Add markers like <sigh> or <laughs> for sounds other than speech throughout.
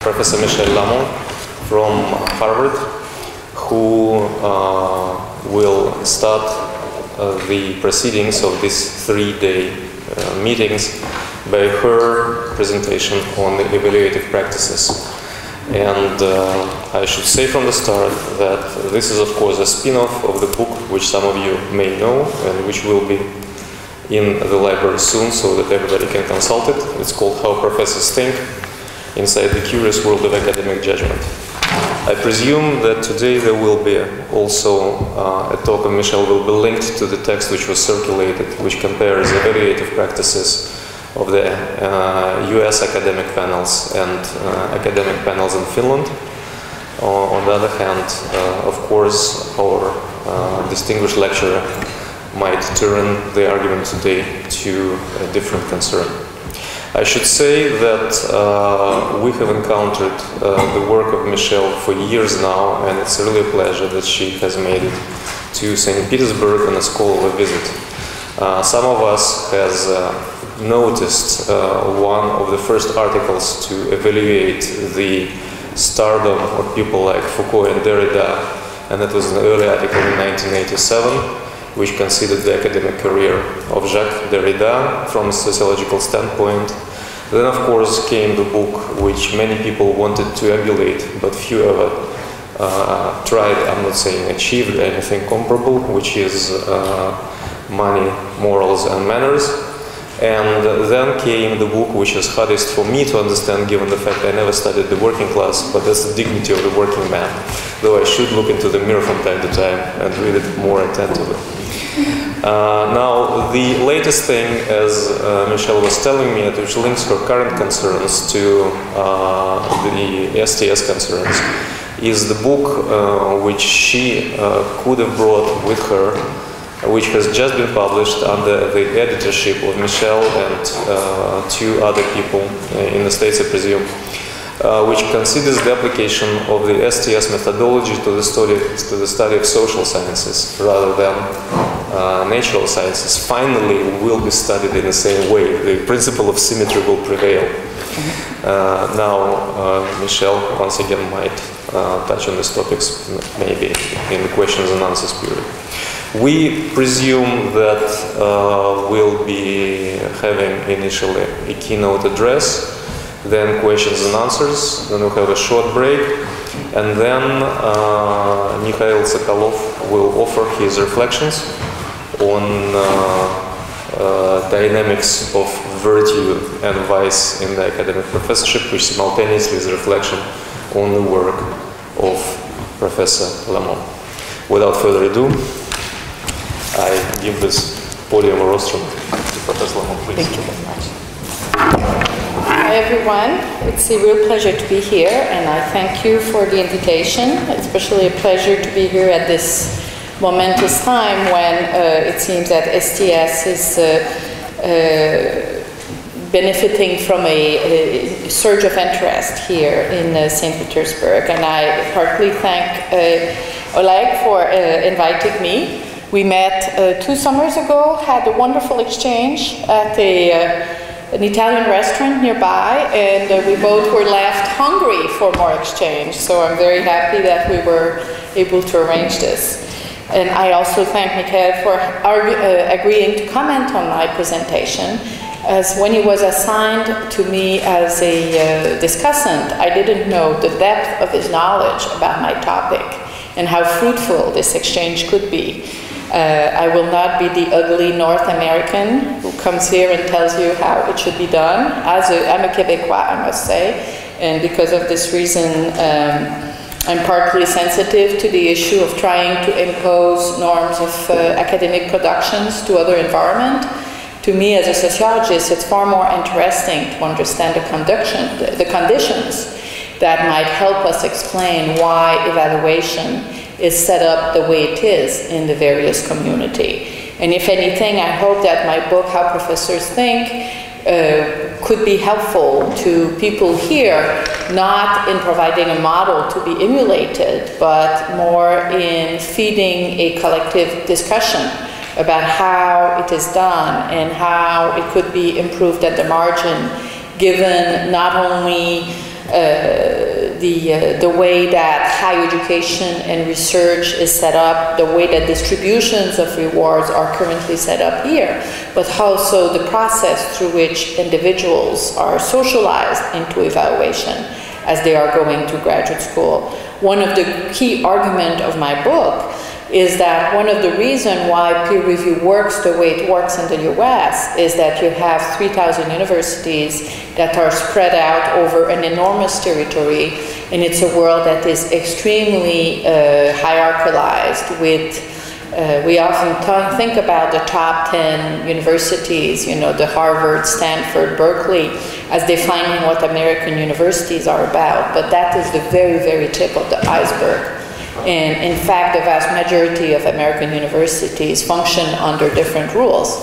Professor Michèle Lamont from Harvard, who uh, will start uh, the proceedings of these three-day uh, meetings by her presentation on the evaluative practices. And uh, I should say from the start that this is, of course, a spin off of the book which some of you may know and which will be in the library soon so that everybody can consult it. It's called How Professors Think Inside the Curious World of Academic Judgment. I presume that today there will be also uh, a talk of Michèle will be linked to the text which was circulated, which compares the evaluative practices of the uh, US academic panels and uh, academic panels in Finland. Uh, on the other hand, uh, of course, our uh, distinguished lecturer might turn the argument today to a different concern. I should say that uh, we have encountered uh, the work of Michèle for years now, and it's really a pleasure that she has made it to St. Petersburg on a scholarly visit. Uh, some of us has noticed one of the first articles to evaluate the stardom of people like Foucault and Derrida, and that was an early article in 1987 which considered the academic career of Jacques Derrida from a sociological standpoint. Then, of course, came the book which many people wanted to emulate, but few ever uh, tried, I'm not saying achieved anything comparable, which is uh, Money, Morals, and Manners. And then came the book which is hardest for me to understand given the fact I never studied the working class, but that's the dignity of the working man, though I should look into the mirror from time to time and read it more attentively. Uh, now, the latest thing, as uh, Michèle was telling me, which links her current concerns to uh, the STS concerns, is the book uh, which she uh, could have brought with her which has just been published under the editorship of Michèle and uh, two other people in the States, I presume, uh, which considers the application of the STS methodology to the study, to the study of social sciences rather than uh, natural sciences. Finally, will be studied in the same way. The principle of symmetry will prevail. Uh, now, uh, Michèle once again might uh, touch on these topics, maybe in the questions and answers period. We presume that we'll be having initially a keynote address, then questions and answers, then we'll have a short break, and then uh, Mikhail Sokolov will offer his reflections on uh, uh, dynamics of virtue and vice in the academic professorship, which simultaneously is a reflection on the work of Professor Lamont. Without further ado, I give this podium or rostrum to Professor Lamont, please. Thank you very much. Hi, everyone. It's a real pleasure to be here, and I thank you for the invitation. It's Especially a pleasure to be here at this momentous time when uh, it seems that STS is uh, uh, benefiting from a, a, surge of interest here in uh, St. Petersburg. And I partly thank uh, Oleg for uh, inviting me. We met two summers ago, had a wonderful exchange at a, an Italian restaurant nearby, and we both were left hungry for more exchange. So I'm very happy that we were able to arrange this. And I also thank Mikhail for uh, agreeing to comment on my presentation. As when he was assigned to me as a uh, discussant, I didn't know the depth of his knowledge about my topic and how fruitful this exchange could be. Uh, I will not be the ugly North American who comes here and tells you how it should be done. As a, I'm a Quebecois, I must say, and because of this reason, um, I'm partly sensitive to the issue of trying to impose norms of uh, academic productions to other environment. To me, as a sociologist, it's far more interesting to understand the, conduction, the, the conditions that might help us explain why evaluation is set up the way it is in the various community. And if anything, I hope that my book, How Professors Think, uh, could be helpful to people here, not in providing a model to be emulated, but more in feeding a collective discussion about how it is done and how it could be improved at the margin, given not only uh, the, uh, the way that higher education and research is set up, the way that distributions of rewards are currently set up here, but also the process through which individuals are socialized into evaluation as they are going to graduate school. One of the key argument of my book is that one of the reasons why peer review works the way it works in the US is that you have 3,000 universities that are spread out over an enormous territory, and it's a world that is extremely uh, with uh, we often think about the top 10 universities, you know, the Harvard, Stanford, Berkeley, as defining what American universities are about, but that is the very, very tip of the iceberg. And in fact, the vast majority of American universities function under different rules.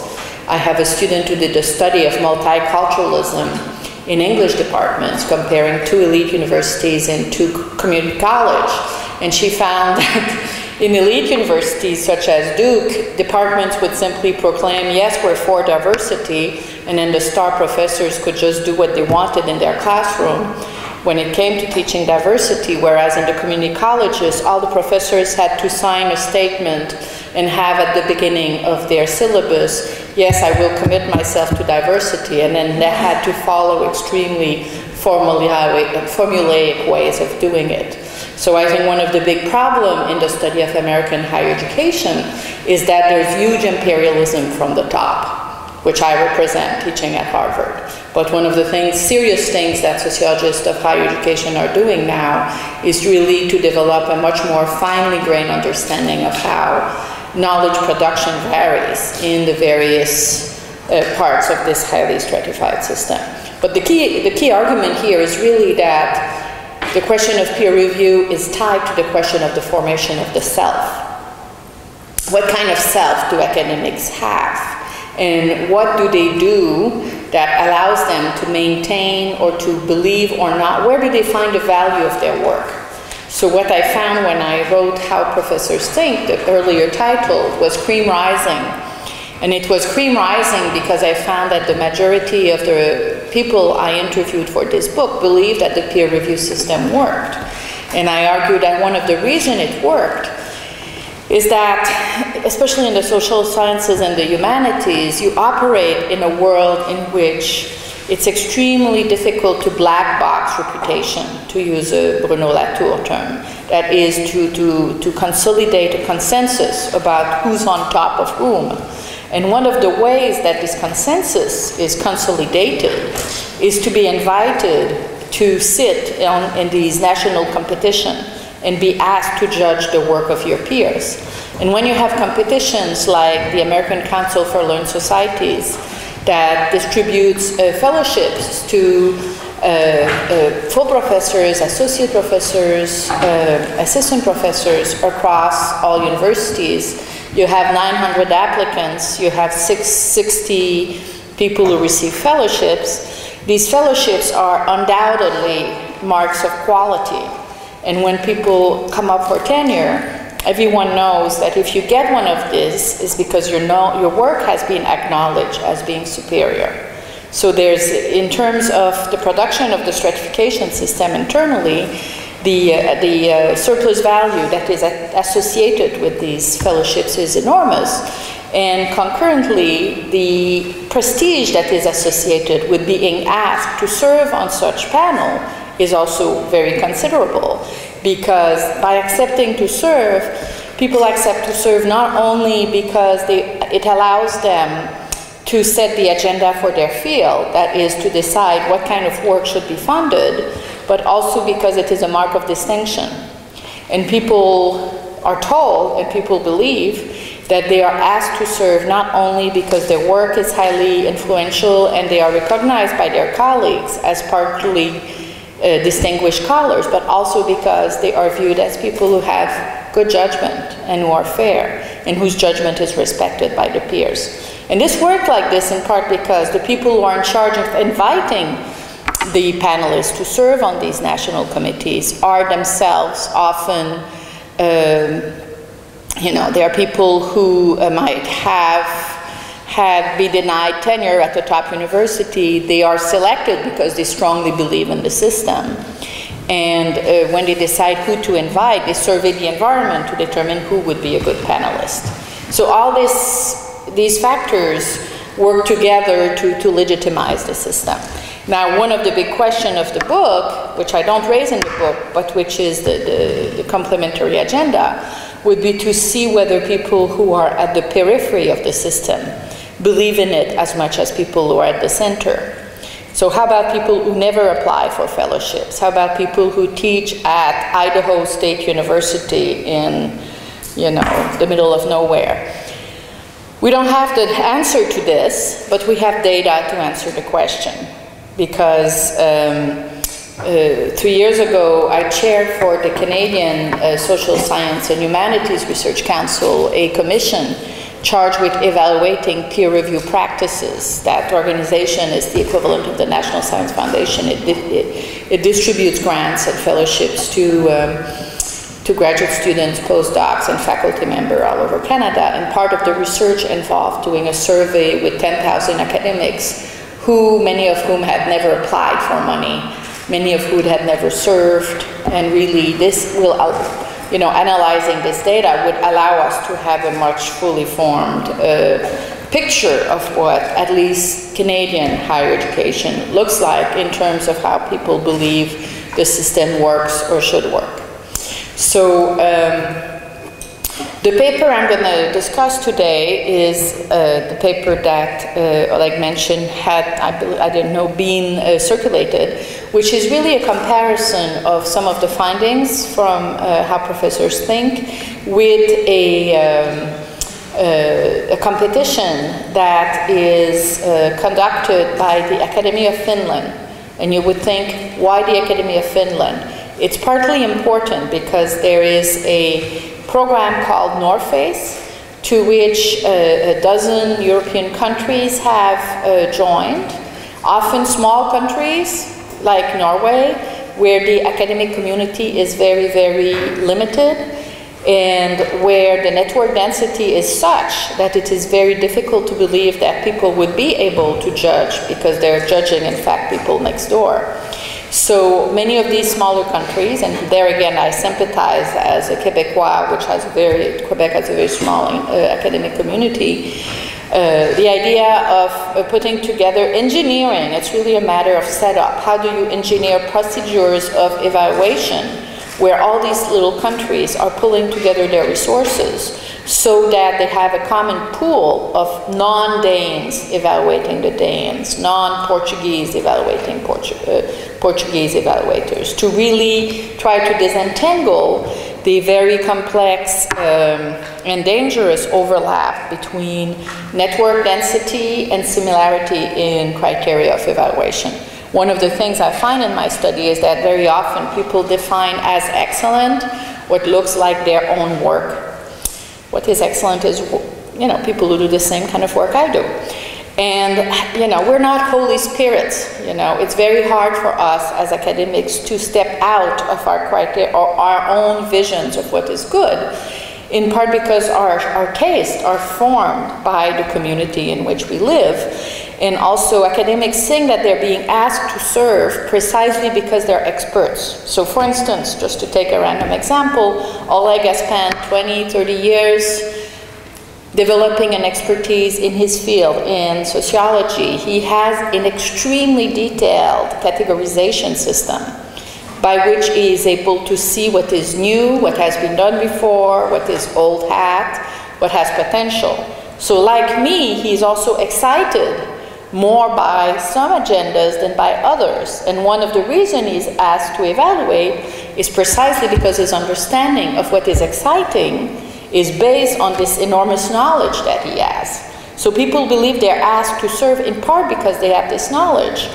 I have a student who did a study of multiculturalism in English departments, comparing two elite universities and two community college. And she found <laughs> that in elite universities such as Duke, departments would simply proclaim, yes, we're for diversity, and then the star professors could just do what they wanted in their classroom when it came to teaching diversity, whereas in the community colleges, all the professors had to sign a statement and have at the beginning of their syllabus, yes, I will commit myself to diversity, and then they had to follow extremely formulaic ways of doing it. So I think one of the big problems in the study of American higher education is that there's huge imperialism from the top which I represent teaching at Harvard. But one of the things, serious things that sociologists of higher education are doing now is really to develop a much more finely grained understanding of how knowledge production varies in the various uh, parts of this highly stratified system. But the key, the key argument here is really that the question of peer review is tied to the question of the formation of the self. What kind of self do academics have? and what do they do that allows them to maintain or to believe or not? Where do they find the value of their work? So what I found when I wrote How Professors Think, the earlier title, was Cream Rising. And it was Cream Rising because I found that the majority of the people I interviewed for this book believed that the peer review system worked. And I argued that one of the reasons it worked is that, especially in the social sciences and the humanities, you operate in a world in which it's extremely difficult to black box reputation, to use a Bruno Latour term. That is to, to, to consolidate a consensus about who's on top of whom. And one of the ways that this consensus is consolidated is to be invited to sit on, in these national competitions and be asked to judge the work of your peers. And when you have competitions like the American Council for Learned Societies that distributes uh, fellowships to uh, uh, full professors, associate professors, uh, assistant professors across all universities, you have 900 applicants, you have six, 60 people who receive fellowships. These fellowships are undoubtedly marks of quality and when people come up for tenure, everyone knows that if you get one of these, it's because your, know, your work has been acknowledged as being superior. So there's, in terms of the production of the stratification system internally, the, uh, the uh, surplus value that is associated with these fellowships is enormous. And concurrently, the prestige that is associated with being asked to serve on such panel is also very considerable because by accepting to serve, people accept to serve not only because they, it allows them to set the agenda for their field, that is to decide what kind of work should be funded, but also because it is a mark of distinction. And people are told and people believe that they are asked to serve not only because their work is highly influential and they are recognized by their colleagues as partly uh, distinguished scholars, but also because they are viewed as people who have good judgment and who are fair and whose judgment is respected by the peers. And this worked like this in part because the people who are in charge of inviting the panelists to serve on these national committees are themselves often um, you know, there are people who uh, might have had been denied tenure at the top university. They are selected because they strongly believe in the system. And uh, when they decide who to invite, they survey the environment to determine who would be a good panelist. So all this, these factors work together to, to legitimize the system. Now, one of the big questions of the book, which I don't raise in the book, but which is the, the, the complementary agenda, would be to see whether people who are at the periphery of the system believe in it as much as people who are at the center. So how about people who never apply for fellowships? How about people who teach at Idaho State University in, you know, the middle of nowhere? We don't have the answer to this, but we have data to answer the question. Because um, uh, three years ago, I chaired for the Canadian uh, Social Science and Humanities Research Council a commission charged with evaluating peer review practices. That organization is the equivalent of the National Science Foundation. It, it, it distributes grants and fellowships to, um, to graduate students, postdocs, and faculty members all over Canada. And part of the research involved doing a survey with 10,000 academics, who many of whom had never applied for money, many of whom had never served, and really this will you know, analyzing this data would allow us to have a much fully formed uh, picture of what at least Canadian higher education looks like in terms of how people believe the system works or should work. So um, the paper I'm going to discuss today is uh, the paper that, uh, like mentioned, had, I, I didn't know, been uh, circulated, which is really a comparison of some of the findings from uh, how professors think with a, um, uh, a competition that is uh, conducted by the Academy of Finland. And you would think, why the Academy of Finland? It's partly important because there is a program called Norface, to which uh, a dozen European countries have uh, joined, often small countries like Norway, where the academic community is very, very limited and where the network density is such that it is very difficult to believe that people would be able to judge because they're judging, in fact, people next door. So many of these smaller countries, and there again I sympathize as a Quebecois, which has a very, Quebec has a very small uh, academic community, uh, the idea of uh, putting together engineering, it's really a matter of setup. How do you engineer procedures of evaluation where all these little countries are pulling together their resources so that they have a common pool of non-Danes evaluating the Danes, non-Portuguese evaluating Portu uh, Portuguese evaluators, to really try to disentangle the very complex um, and dangerous overlap between network density and similarity in criteria of evaluation. One of the things I find in my study is that very often people define as excellent what looks like their own work what is excellent is, you know, people who do the same kind of work I do. And, you know, we're not Holy Spirits, you know. It's very hard for us as academics to step out of our criteria or our own visions of what is good, in part because our, our tastes are formed by the community in which we live. And also academics think that they're being asked to serve precisely because they're experts. So for instance, just to take a random example, Oleg has spent 20, 30 years developing an expertise in his field in sociology. He has an extremely detailed categorization system by which he is able to see what is new, what has been done before, what is old hat, what has potential. So like me, he's also excited more by some agendas than by others. And one of the reasons he's asked to evaluate is precisely because his understanding of what is exciting is based on this enormous knowledge that he has. So people believe they're asked to serve in part because they have this knowledge.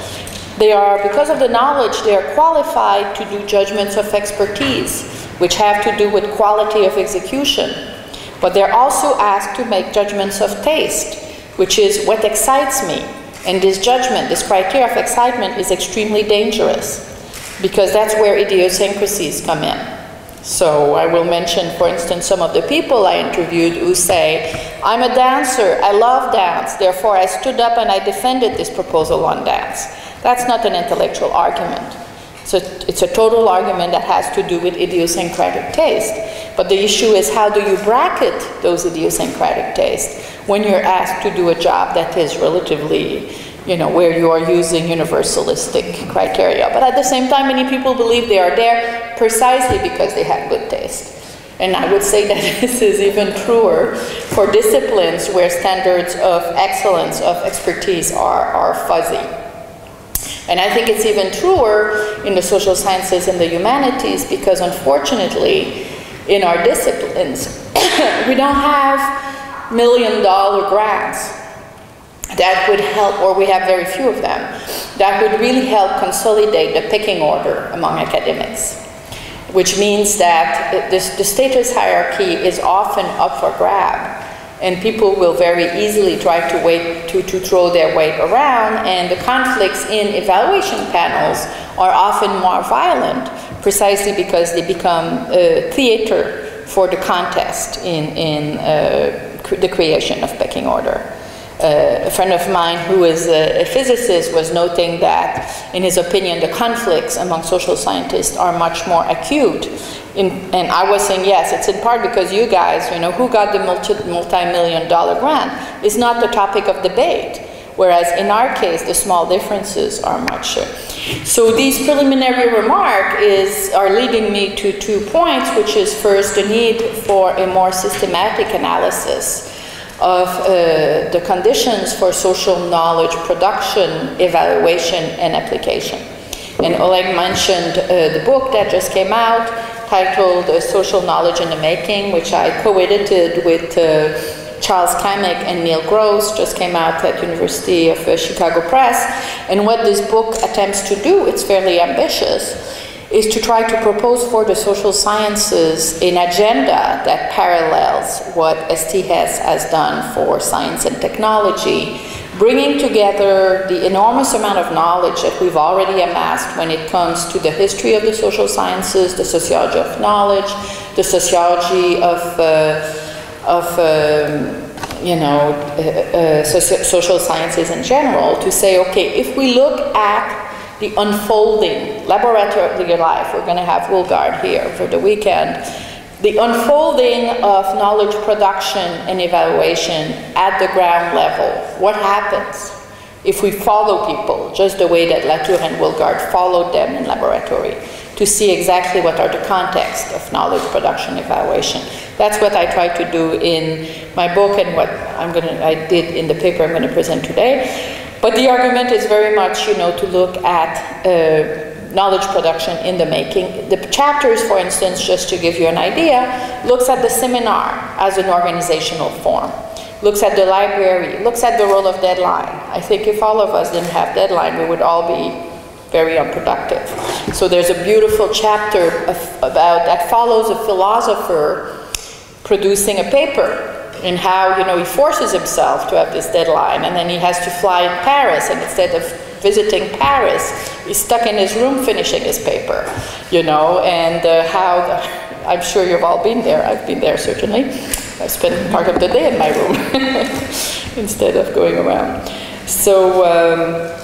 They are, because of the knowledge, they are qualified to do judgments of expertise, which have to do with quality of execution. But they're also asked to make judgments of taste, which is what excites me, and this judgment, this criteria of excitement is extremely dangerous because that's where idiosyncrasies come in. So I will mention, for instance, some of the people I interviewed who say, I'm a dancer, I love dance, therefore I stood up and I defended this proposal on dance. That's not an intellectual argument. So it's a total argument that has to do with idiosyncratic taste. But the issue is how do you bracket those idiosyncratic tastes when you're asked to do a job that is relatively, you know, where you are using universalistic criteria. But at the same time, many people believe they are there precisely because they have good taste. And I would say <laughs> that this is even truer for disciplines where standards of excellence, of expertise are, are fuzzy. And I think it's even truer in the social sciences and the humanities because unfortunately, in our disciplines, <coughs> we don't have million dollar grants that would help, or we have very few of them, that would really help consolidate the picking order among academics. Which means that this, the status hierarchy is often up for grab and people will very easily try to, wait, to, to throw their weight around, and the conflicts in evaluation panels are often more violent precisely because they become a theater for the contest in, in uh, the creation of pecking order. Uh, a friend of mine who is a, a, physicist was noting that, in his opinion, the conflicts among social scientists are much more acute in, and I was saying, yes, it's in part because you guys, you know, who got the multi, multi-million dollar grant is not the topic of debate. Whereas in our case, the small differences are much. So these preliminary remarks is, are leading me to two points, which is first the need for a more systematic analysis of uh, the conditions for social knowledge production, evaluation, and application. And Oleg mentioned uh, the book that just came out, titled uh, Social Knowledge in the Making, which I co-edited with uh, Charles Camic and Neil Gross, just came out at University of uh, Chicago Press. And what this book attempts to do, it's fairly ambitious, is to try to propose for the social sciences an agenda that parallels what STS has done for science and technology bringing together the enormous amount of knowledge that we've already amassed when it comes to the history of the social sciences, the sociology of knowledge, the sociology of, uh, of um, you know, uh, uh, soci social sciences in general, to say, okay, if we look at the unfolding laboratory of your life, we're going to have Woolgar here for the weekend, the unfolding of knowledge production and evaluation at the ground level. What happens if we follow people just the way that Latour and Woolgar followed them in laboratory to see exactly what are the context of knowledge production evaluation. That's what I try to do in my book and what I'm gonna, I did in the paper I'm going to present today. But the argument is very much, you know, to look at uh, knowledge production in the making. The chapters, for instance, just to give you an idea, looks at the seminar as an organizational form, looks at the library, looks at the role of deadline. I think if all of us didn't have deadline, we would all be very unproductive. So there's a beautiful chapter of, about that follows a philosopher producing a paper and how you know he forces himself to have this deadline and then he has to fly in Paris and instead of visiting Paris. He's stuck in his room finishing his paper, you know, and uh, how, the, <laughs> I'm sure you've all been there. I've been there certainly. I spent part of the day in my room <laughs> instead of going around. So, um,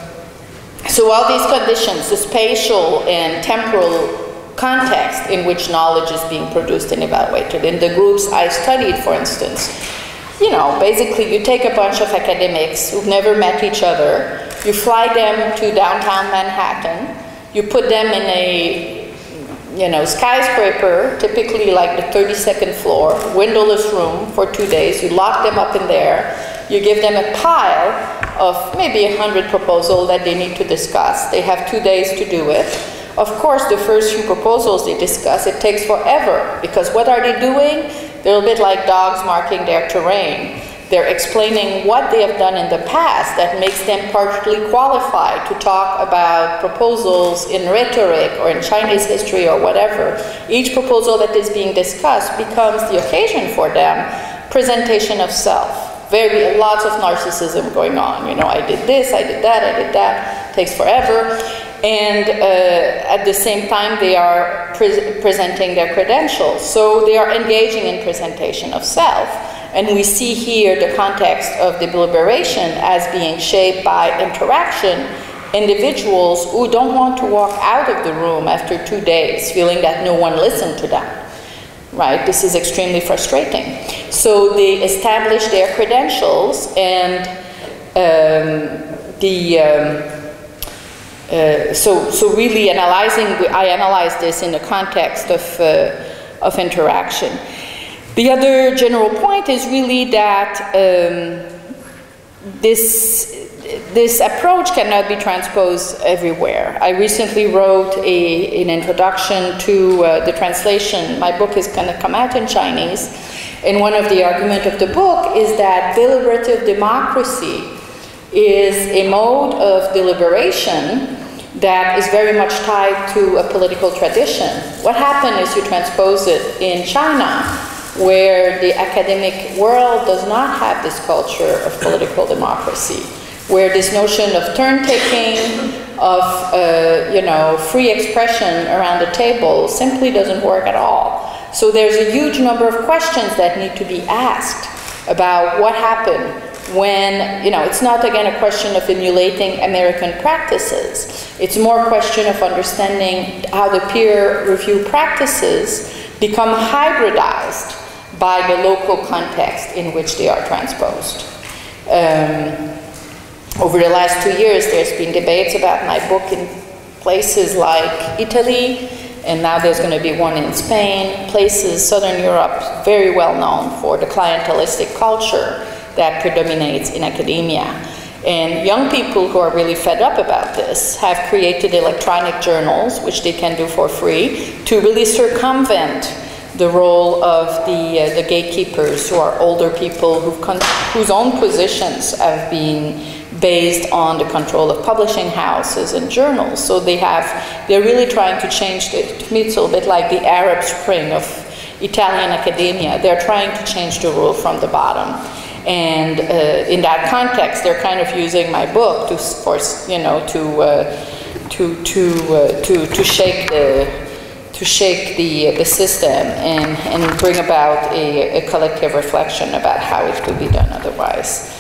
so all these conditions, the spatial and temporal context in which knowledge is being produced and evaluated. In the groups I studied, for instance, you know, basically you take a bunch of academics who've never met each other, you fly them to downtown Manhattan. You put them in a, you know, skyscraper, typically like the 32nd floor, windowless room for two days. You lock them up in there. You give them a pile of maybe a 100 proposals that they need to discuss. They have two days to do it. Of course, the first few proposals they discuss, it takes forever because what are they doing? They're a bit like dogs marking their terrain. They're explaining what they have done in the past that makes them partially qualified to talk about proposals in rhetoric or in Chinese history or whatever. Each proposal that is being discussed becomes the occasion for them presentation of self. Very lots of narcissism going on. You know, I did this, I did that, I did that. Takes forever. And uh, at the same time they are pre presenting their credentials. So they are engaging in presentation of self. And we see here the context of the deliberation as being shaped by interaction, individuals who don't want to walk out of the room after two days feeling that no one listened to them. Right? This is extremely frustrating. So they establish their credentials and um, the um, uh, so, so really analyzing, I analyze this in the context of, uh, of interaction. The other general point is really that um, this, this approach cannot be transposed everywhere. I recently wrote a, an introduction to uh, the translation. My book is going to come out in Chinese. And one of the arguments of the book is that deliberative democracy is a mode of deliberation that is very much tied to a political tradition. What happened is you transpose it in China, where the academic world does not have this culture of political democracy, where this notion of turn taking, of uh, you know free expression around the table simply doesn't work at all. So there's a huge number of questions that need to be asked about what happened when, you know, it's not again a question of emulating American practices. It's more a question of understanding how the peer review practices become hybridized by the local context in which they are transposed. Um, over the last two years, there's been debates about my book in places like Italy, and now there's going to be one in Spain, places, Southern Europe, very well known for the clientelistic culture that predominates in academia. And young people who are really fed up about this have created electronic journals, which they can do for free, to really circumvent the role of the, uh, the gatekeepers who are older people whose own positions have been based on the control of publishing houses and journals. So they have, they're really trying to change, the, to me it's a little bit like the Arab Spring of Italian academia. They're trying to change the rule from the bottom. And uh, in that context, they're kind of using my book to force, you know, to, uh, to, to, uh, to, to shake the, to shake the, the system and, and bring about a, a collective reflection about how it could be done otherwise.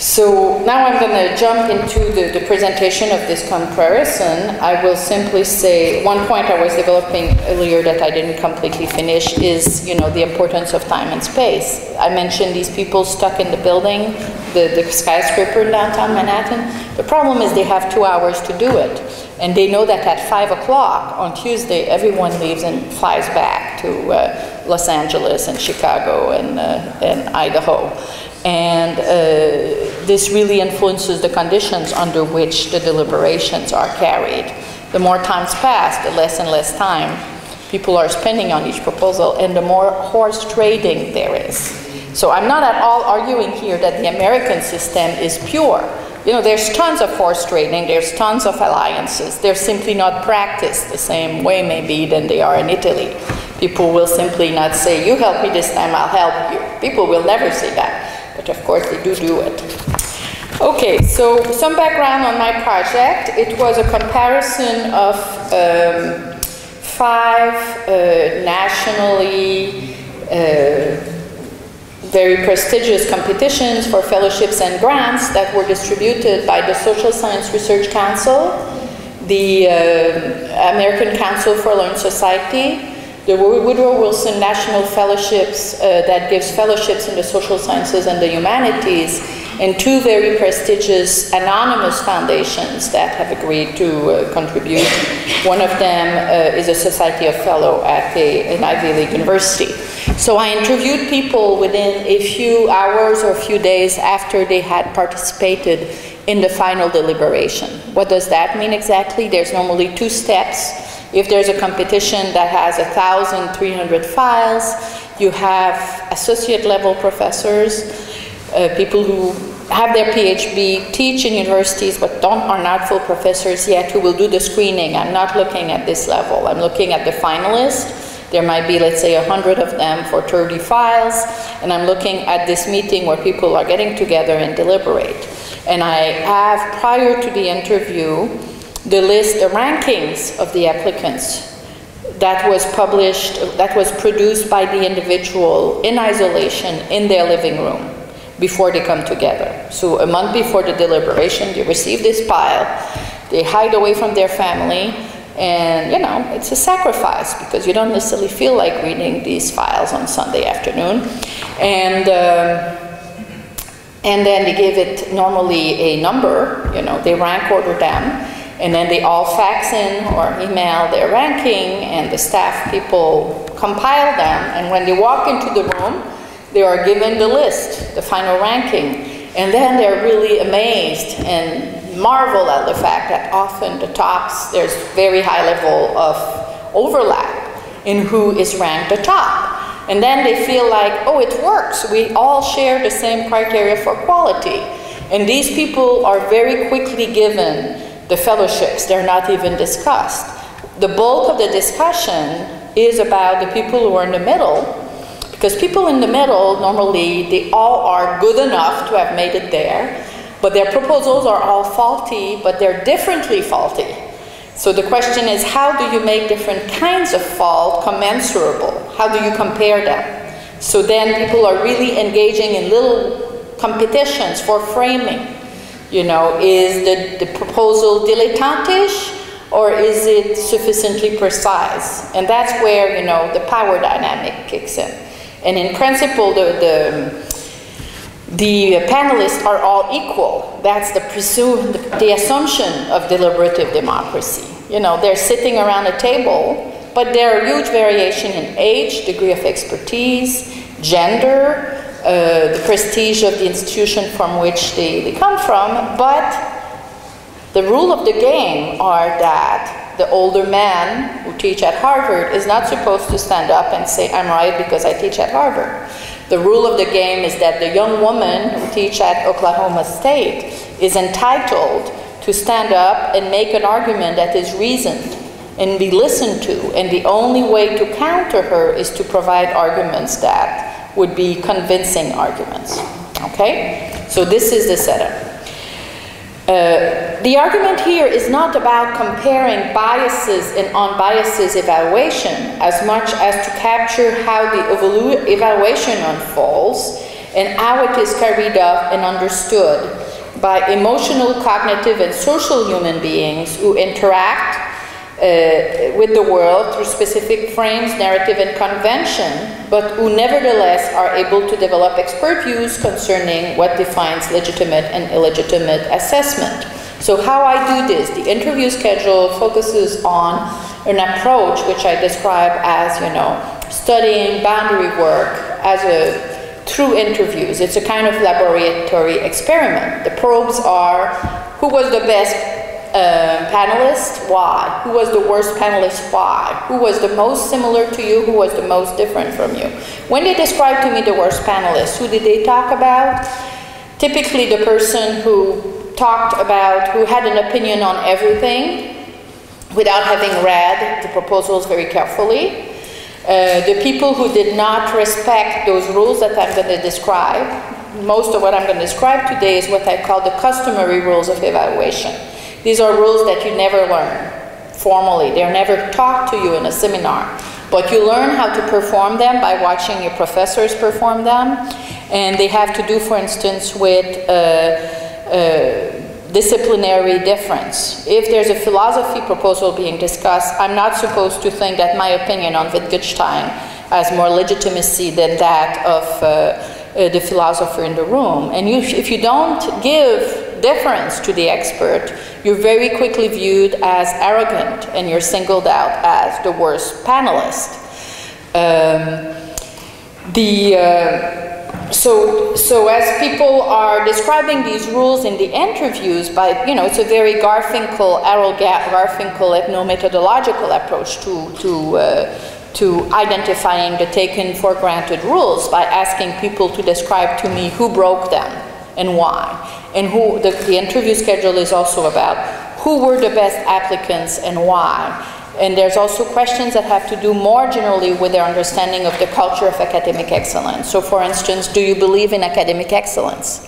So now I'm going to jump into the, the, presentation of this comparison. I will simply say one point I was developing earlier that I didn't completely finish is, you know, the importance of time and space. I mentioned these people stuck in the building, the, the skyscraper in downtown Manhattan. The problem is they have two hours to do it. And they know that at 5 o'clock on Tuesday, everyone leaves and flies back to uh, Los Angeles and Chicago and, uh, and Idaho. And uh, this really influences the conditions under which the deliberations are carried. The more times pass, the less and less time people are spending on each proposal, and the more horse trading there is. So I'm not at all arguing here that the American system is pure. You know, there's tons of horse trading, there's tons of alliances. They're simply not practiced the same way, maybe, than they are in Italy. People will simply not say, You help me this time, I'll help you. People will never say that but of course they do do it. Okay, so some background on my project. It was a comparison of um, five uh, nationally uh, very prestigious competitions for fellowships and grants that were distributed by the Social Science Research Council, the uh, American Council for Learned Society, the Woodrow Wilson National Fellowships uh, that gives fellowships in the social sciences and the humanities, and two very prestigious anonymous foundations that have agreed to uh, contribute. One of them uh, is a Society of Fellow at a, an Ivy League university. So I interviewed people within a few hours or a few days after they had participated in the final deliberation. What does that mean exactly? There's normally two steps. If there's a competition that has 1,300 files, you have associate level professors, uh, people who have their PhD, teach in universities, but don't, are not full professors yet, who will do the screening. I'm not looking at this level. I'm looking at the finalists. There might be, let's say, 100 of them for 30 files, and I'm looking at this meeting where people are getting together and deliberate. And I have, prior to the interview, the list, the rankings of the applicants that was published, that was produced by the individual in isolation in their living room before they come together. So a month before the deliberation, they receive this pile, they hide away from their family, and you know, it's a sacrifice because you don't necessarily feel like reading these files on Sunday afternoon. And um, and then they give it normally a number, you know, they rank order them, and then they all fax in or email their ranking, and the staff people compile them, and when they walk into the room, they are given the list, the final ranking, and then they're really amazed and marvel at the fact that often the tops, there's very high level of overlap in who is ranked the top. And then they feel like, oh, it works. We all share the same criteria for quality. And these people are very quickly given the fellowships. They're not even discussed. The bulk of the discussion is about the people who are in the middle, because people in the middle, normally, they all are good enough to have made it there, but their proposals are all faulty, but they're differently faulty. So the question is, how do you make different kinds of fault commensurable? How do you compare them? So then people are really engaging in little competitions for framing. You know, is the, the proposal dilettantish or is it sufficiently precise? And that's where, you know, the power dynamic kicks in. And in principle, the, the the panelists are all equal. That's the, presume, the, the assumption of deliberative democracy. You know, they're sitting around a table, but there are huge variation in age, degree of expertise, gender, uh, the prestige of the institution from which they, they come from, but the rule of the game are that the older man who teach at Harvard is not supposed to stand up and say, I'm right because I teach at Harvard. The rule of the game is that the young woman who teach at Oklahoma State is entitled to stand up and make an argument that is reasoned and be listened to. And the only way to counter her is to provide arguments that would be convincing arguments. Okay? So this is the setup. Uh, the argument here is not about comparing biases and unbiases evaluation as much as to capture how the evaluation unfolds and how it is carried out and understood by emotional, cognitive, and social human beings who interact uh, with the world through specific frames, narrative, and convention, but who nevertheless are able to develop expert views concerning what defines legitimate and illegitimate assessment. So how I do this, the interview schedule focuses on an approach which I describe as, you know, studying boundary work as a through interviews. It's a kind of laboratory experiment. The probes are who was the best uh, panelist? Why? Who was the worst panelist? Why? Who was the most similar to you? Who was the most different from you? When they describe to me the worst panelist, who did they talk about? Typically, the person who talked about, who had an opinion on everything without having read the proposals very carefully. Uh, the people who did not respect those rules that I'm going to describe, most of what I'm going to describe today is what I call the customary rules of evaluation. These are rules that you never learn formally. They're never taught to you in a seminar. But you learn how to perform them by watching your professors perform them. And they have to do, for instance, with uh, uh, disciplinary difference. If there's a philosophy proposal being discussed, I'm not supposed to think that my opinion on Wittgenstein has more legitimacy than that of uh, uh the philosopher in the room. And you, if you don't give deference to the expert, you're very quickly viewed as arrogant and you're singled out as the worst panelist. Um, the, uh, so, so as people are describing these rules in the interviews by, you know, it's a very Garfinkel, Harold Garfinkel ethno-methodological approach to, to, uh, to identifying the taken for granted rules by asking people to describe to me who broke them and why and who the, the interview schedule is also about who were the best applicants and why. And there's also questions that have to do more generally with their understanding of the culture of academic excellence. So for instance, do you believe in academic excellence?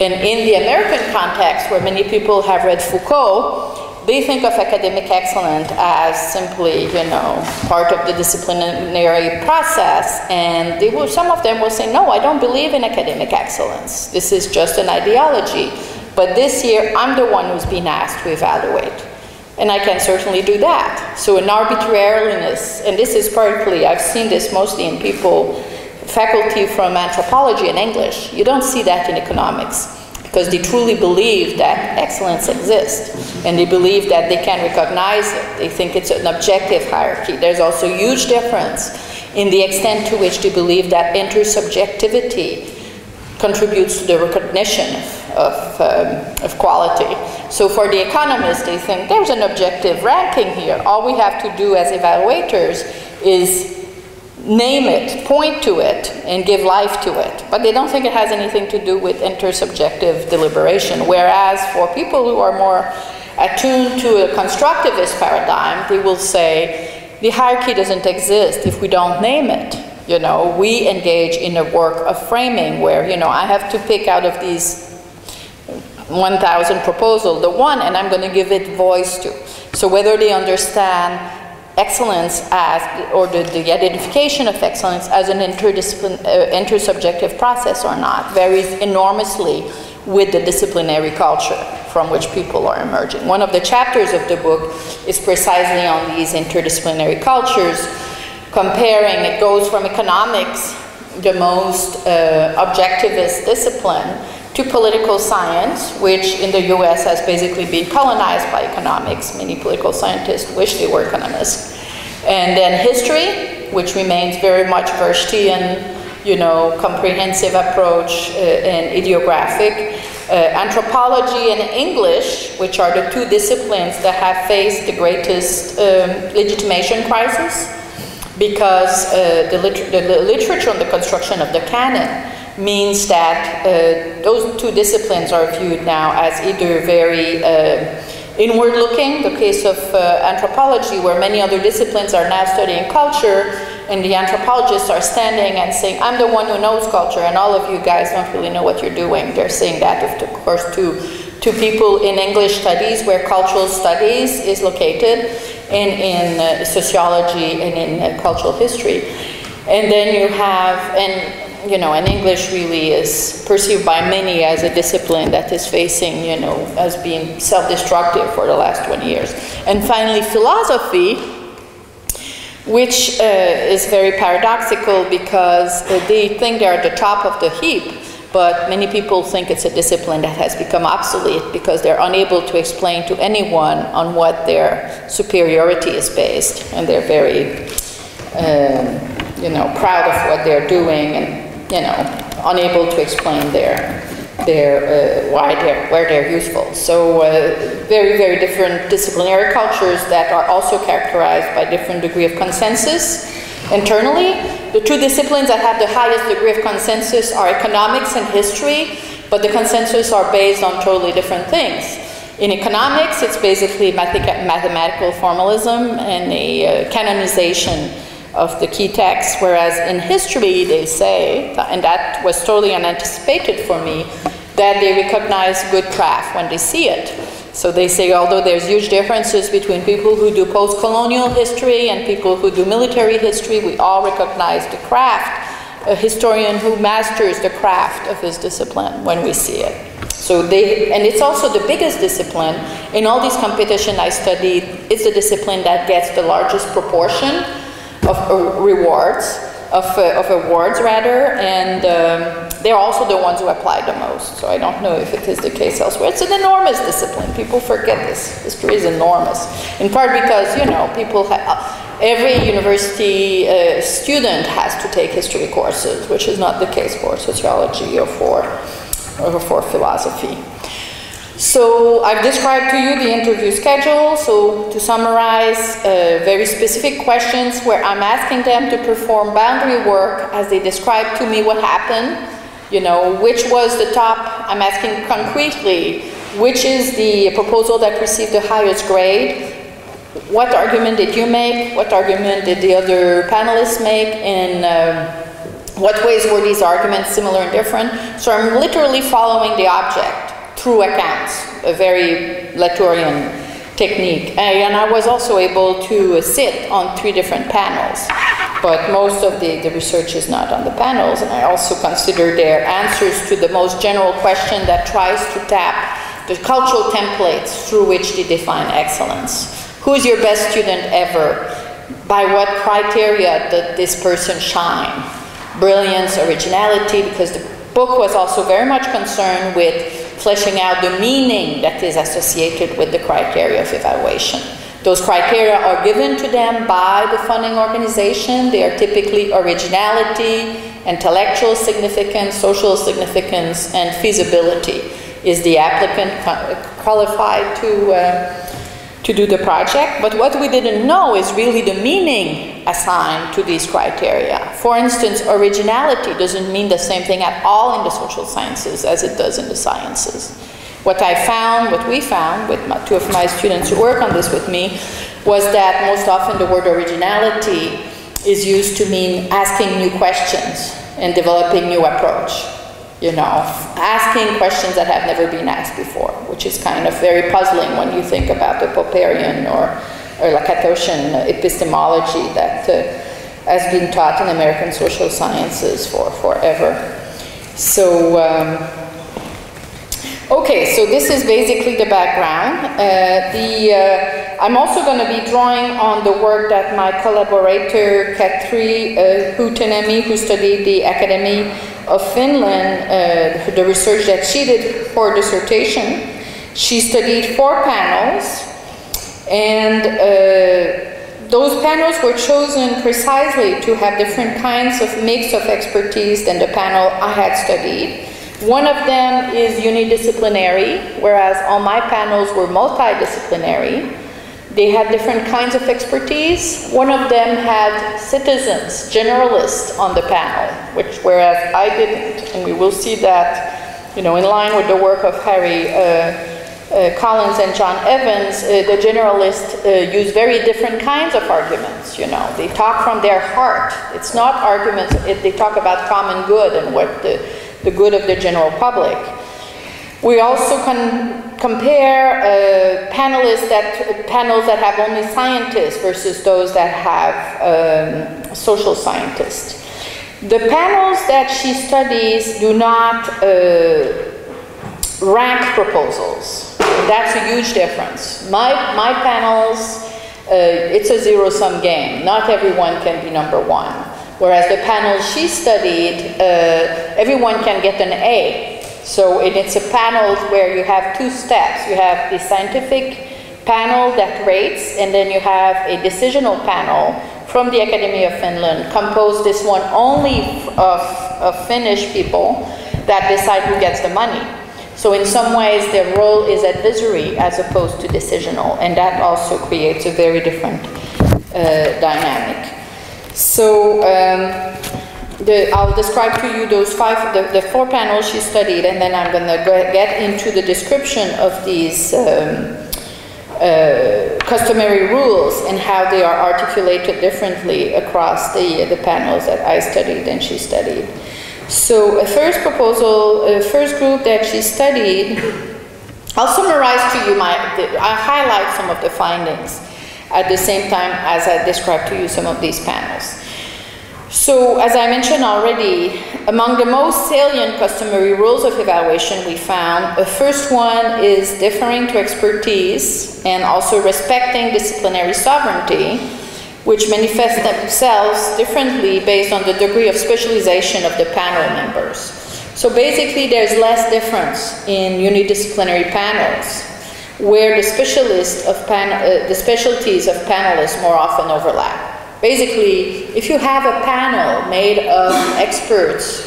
And in the American context, where many people have read Foucault, they think of academic excellence as simply, you know, part of the disciplinary process, and will, some of them will say, no, I don't believe in academic excellence. This is just an ideology. But this year, I'm the one who's been asked to evaluate. And I can certainly do that. So an arbitrariness, and this is partly, I've seen this mostly in people, faculty from anthropology and English. You don't see that in economics because they truly believe that excellence exists and they believe that they can recognize it. They think it's an objective hierarchy. There's also a huge difference in the extent to which they believe that intersubjectivity contributes to the recognition of, um, of quality. So for the economists, they think there's an objective ranking here. All we have to do as evaluators is name it, point to it, and give life to it. But they don't think it has anything to do with intersubjective deliberation. Whereas for people who are more attuned to a constructivist paradigm, they will say the hierarchy doesn't exist if we don't name it. You know, we engage in a work of framing where, you know, I have to pick out of these 1,000 proposals the one and I'm going to give it voice to. So whether they understand excellence as, or the, the, identification of excellence as an uh, intersubjective process or not varies enormously with the disciplinary culture from which people are emerging. One of the chapters of the book is precisely on these interdisciplinary cultures, comparing, it goes from economics, the most uh, objectivist discipline, to political science, which in the US has basically been colonized by economics. Many political scientists wish they were economists. And then history, which remains very much Wirthstian, you know, comprehensive approach uh, and ideographic. Uh, anthropology and English, which are the two disciplines that have faced the greatest um, legitimation crisis, because uh, the, liter the literature on the construction of the canon means that uh, those two disciplines are viewed now as either very uh, inward looking, the case of uh, anthropology, where many other disciplines are now studying culture, and the anthropologists are standing and saying, I'm the one who knows culture, and all of you guys don't really know what you're doing. They're saying that, of course, to, to people in English studies, where cultural studies is located, and in uh, sociology and in uh, cultural history. And then you have, and you know, and English really is perceived by many as a discipline that is facing, you know, as being self-destructive for the last 20 years. And finally, philosophy, which uh, is very paradoxical because uh, they think they're at the top of the heap, but many people think it's a discipline that has become obsolete because they're unable to explain to anyone on what their superiority is based, and they're very, um, you know, proud of what they're doing and you know, unable to explain their, their, uh, why they're, where they're useful. So uh, very, very different disciplinary cultures that are also characterized by different degree of consensus internally. The two disciplines that have the highest degree of consensus are economics and history, but the consensus are based on totally different things. In economics, it's basically mathematical formalism and a uh, canonization of the key texts, whereas in history they say, and that was totally unanticipated for me, that they recognize good craft when they see it. So they say, although there's huge differences between people who do post-colonial history and people who do military history, we all recognize the craft, a historian who masters the craft of his discipline when we see it. So they, and it's also the biggest discipline. In all these competitions I studied, it's the discipline that gets the largest proportion of uh, rewards, of, uh, of awards rather, and um, they're also the ones who apply the most. So I don't know if it is the case elsewhere. It's an enormous discipline. People forget this. History is enormous. In part because, you know, people every university uh, student has to take history courses, which is not the case for sociology or for, or for philosophy. So I've described to you the interview schedule. So to summarize, uh, very specific questions where I'm asking them to perform boundary work as they describe to me what happened. You know, which was the top, I'm asking concretely, which is the proposal that received the highest grade? What argument did you make? What argument did the other panelists make? And um, what ways were these arguments similar and different? So I'm literally following the object through accounts, a very Latourian technique. Uh, and I was also able to sit on three different panels, but most of the, the research is not on the panels. And I also consider their answers to the most general question that tries to tap the cultural templates through which they define excellence. Who's your best student ever? By what criteria did this person shine? Brilliance, originality, because the book was also very much concerned with fleshing out the meaning that is associated with the criteria of evaluation. Those criteria are given to them by the funding organization. They are typically originality, intellectual significance, social significance, and feasibility. Is the applicant qualified to uh, to do the project, but what we didn't know is really the meaning assigned to these criteria. For instance, originality doesn't mean the same thing at all in the social sciences as it does in the sciences. What I found, what we found with my, two of my students who work on this with me, was that most often the word originality is used to mean asking new questions and developing new approach you know, asking questions that have never been asked before, which is kind of very puzzling when you think about the Popperian or, or Lakatosian epistemology that uh, has been taught in American social sciences for forever. So, um, okay, so this is basically the background. Uh, the, uh, I'm also going to be drawing on the work that my collaborator, Katri uh, who studied the Academy of Finland, uh, the research that she did for dissertation, she studied four panels, and uh, those panels were chosen precisely to have different kinds of mix of expertise than the panel I had studied. One of them is unidisciplinary, whereas all my panels were multidisciplinary. They had different kinds of expertise. One of them had citizens, generalists on the panel, which whereas I didn't, and we will see that, you know, in line with the work of Harry uh, uh, Collins and John Evans, uh, the generalists uh, use very different kinds of arguments. You know, they talk from their heart. It's not arguments. It, they talk about common good and what the, the good of the general public. We also can compare uh, panelists that, panels that have only scientists versus those that have um, social scientists. The panels that she studies do not uh, rank proposals. That's a huge difference. My, my panels, uh, it's a zero-sum game. Not everyone can be number one. Whereas the panels she studied, uh, everyone can get an A so it, it's a panel where you have two steps. You have the scientific panel that rates, and then you have a decisional panel from the Academy of Finland, composed this one only of, of Finnish people that decide who gets the money. So in some ways, their role is advisory as opposed to decisional, and that also creates a very different uh, dynamic. So um, the, I'll describe to you those five, the, the four panels she studied, and then I'm going to get into the description of these um, uh, customary rules and how they are articulated differently across the, the panels that I studied and she studied. So a first proposal, a first group that she studied, I'll summarize to you my, I highlight some of the findings at the same time as I described to you some of these panels. So, as I mentioned already, among the most salient customary rules of evaluation we found, the first one is differing to expertise and also respecting disciplinary sovereignty, which manifest themselves differently based on the degree of specialization of the panel members. So basically, there's less difference in unidisciplinary panels, where the of pan- uh, the specialties of panelists more often overlap. Basically, if you have a panel made of experts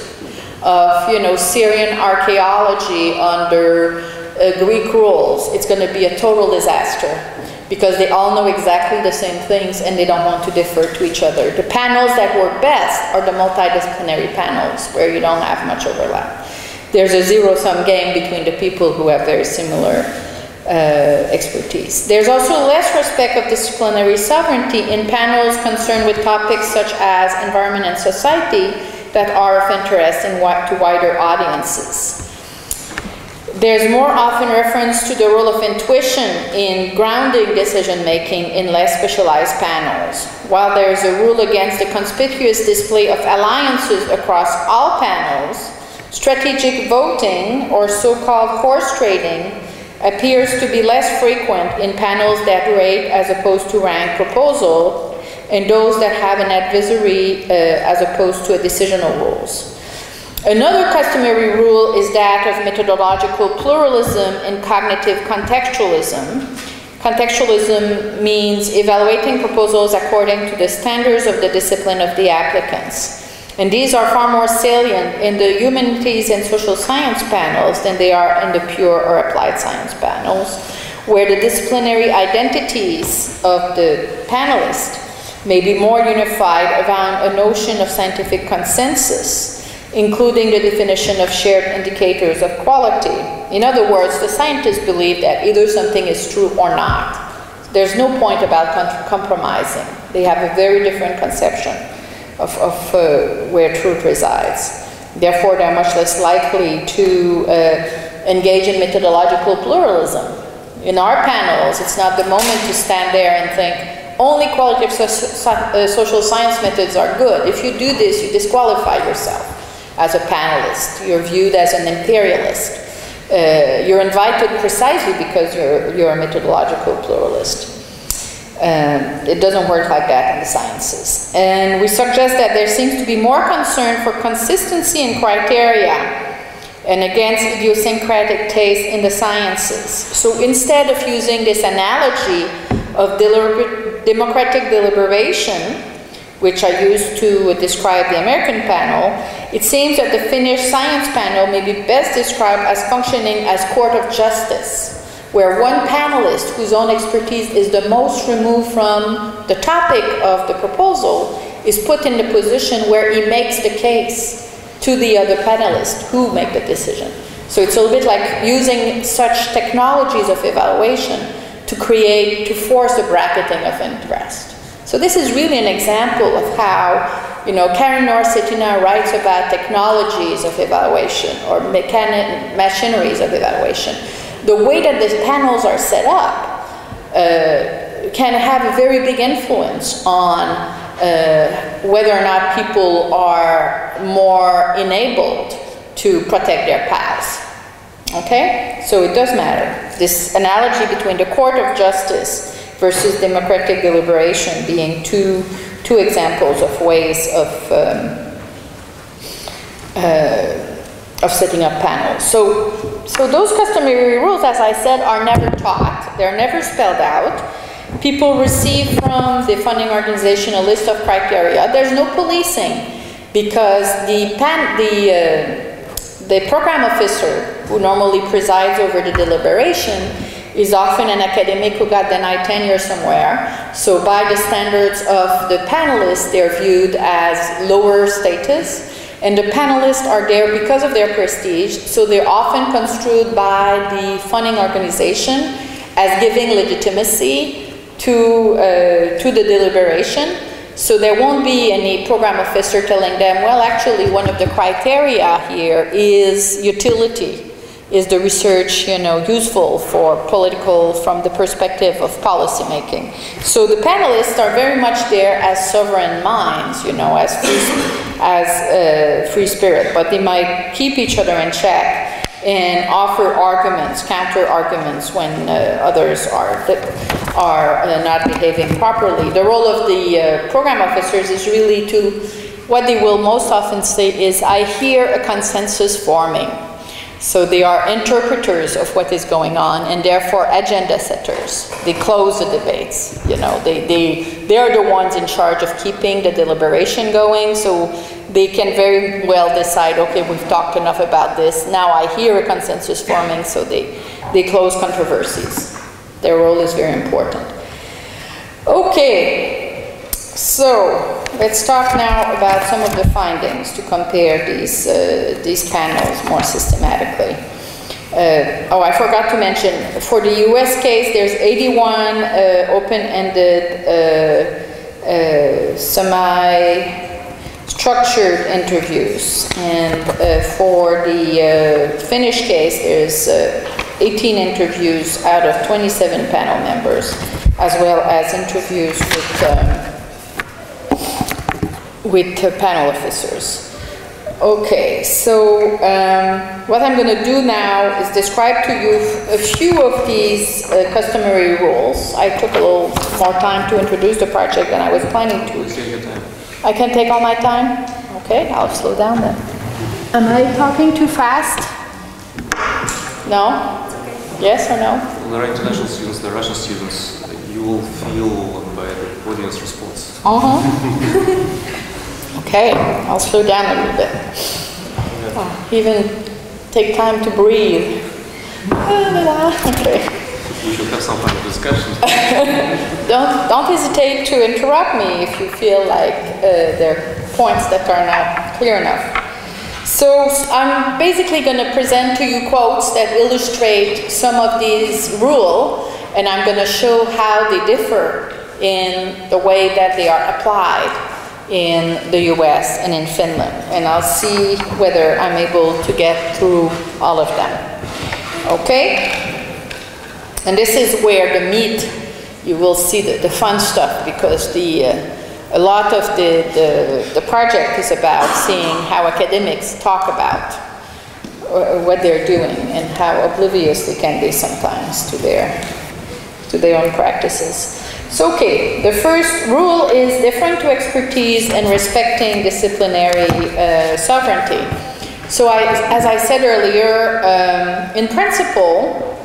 of, you know, Syrian archaeology under uh, Greek rules, it's going to be a total disaster because they all know exactly the same things and they don't want to differ to each other. The panels that work best are the multidisciplinary panels where you don't have much overlap. There's a zero-sum game between the people who have very similar Uh, expertise. There's also less respect of disciplinary sovereignty in panels concerned with topics such as environment and society that are of interest in, to wider audiences. There's more often reference to the role of intuition in grounding decision making in less specialized panels. While there is a rule against the conspicuous display of alliances across all panels, strategic voting or so called horse trading appears to be less frequent in panels that rate as opposed to rank proposal and those that have an advisory uh, as opposed to a decisional rules. Another customary rule is that of methodological pluralism and cognitive contextualism. Contextualism means evaluating proposals according to the standards of the discipline of the applicants. And these are far more salient in the humanities and social science panels than they are in the pure or applied science panels, where the disciplinary identities of the panelists may be more unified around a notion of scientific consensus including the definition of shared indicators of quality. In other words, the scientists believe that either something is true or not. There's no point about compromising. They have a very different conception of, of uh, where truth resides. Therefore, they're much less likely to uh, engage in methodological pluralism. In our panels, it's not the moment to stand there and think, only qualitative so so uh, social science methods are good. If you do this, you disqualify yourself as a panelist. You're viewed as an imperialist. Uh, you're invited precisely because you're, you're a methodological pluralist. Um, it doesn't work like that in the sciences. And we suggest that there seems to be more concern for consistency in criteria and against idiosyncratic taste in the sciences. So instead of using this analogy of deliber democratic deliberation, which I used to describe the American panel, it seems that the Finnish science panel may be best described as functioning as court of justice, where one panelist whose own expertise is the most removed from the topic of the proposal is put in the position where he makes the case to the other panelists who make the decision. So it's a little bit like using such technologies of evaluation to create, to force a bracketing of interest. So this is really an example of how, you know, Karin Knorr-Cetina writes about technologies of evaluation or machineries of evaluation. The way that these panels are set up uh, can have a very big influence on uh, whether or not people are more enabled to protect their paths. Okay? So it does matter. This analogy between the court of justice versus democratic deliberation being two, two examples of ways of, um, uh, of setting up panels. So, so those customary rules, as I said, are never taught. They're never spelled out. People receive from the funding organization a list of criteria. There's no policing because the, pan, the, uh, the program officer who normally presides over the deliberation is often an academic who got denied tenure somewhere. So by the standards of the panelists, they're viewed as lower status. And the panelists are there because of their prestige, so they're often construed by the funding organization as giving legitimacy to, uh, to the deliberation. So there won't be any program officer telling them, well, actually, one of the criteria here is utility is the research you know useful for political from the perspective of policymaking. So the panelists are very much there as sovereign minds you know as free, as uh, free spirit but they might keep each other in check and offer arguments counter arguments when uh, others are are uh, not behaving properly. The role of the uh, program officers is really to what they will most often say is i hear a consensus forming so they are interpreters of what is going on and therefore agenda setters. They close the debates. You know, they, they, they are the ones in charge of keeping the deliberation going. So they can very well decide, okay, we've talked enough about this. Now I hear a consensus forming, so they, they close controversies. Their role is very important. Okay, so let's talk now about some of the findings to compare these, uh, these panels more systematically. Uh, oh, I forgot to mention, for the US case, there's 81 uh, open-ended uh, uh, semi structured interviews. And uh, for the Finnish case, there's uh, 18 interviews out of 27 panel members, as well as interviews with, um, with panel officers. Okay, so um, what I'm going to do now is describe to you a few of these uh, customary rules. I took a little more time to introduce the project than I was planning to. I can take all my time? Okay, I'll slow down then. Am I talking too fast? No? Yes or no? There are international students, there are Russian students. You will feel by the audience response. Uh-huh. <laughs> Okay, I'll slow down a little bit. Oh, even take time to breathe. Okay. We should have some kind of discussion. <laughs> don't, don't hesitate to interrupt me if you feel like uh, there are points that are not clear enough. So I'm basically going to present to you quotes that illustrate some of these rules, and I'm going to show how they differ in the way that they are applied in the US and in Finland. And I'll see whether I'm able to get through all of them. Okay? And this is where the meat, you will see the, the fun stuff because the, uh, a lot of the, the, the project is about seeing how academics talk about uh, what they're doing and how oblivious they can be sometimes to their, to their own practices. So, okay, the first rule is different to expertise and respecting disciplinary uh, sovereignty. So, I, as I said earlier, um, in principle,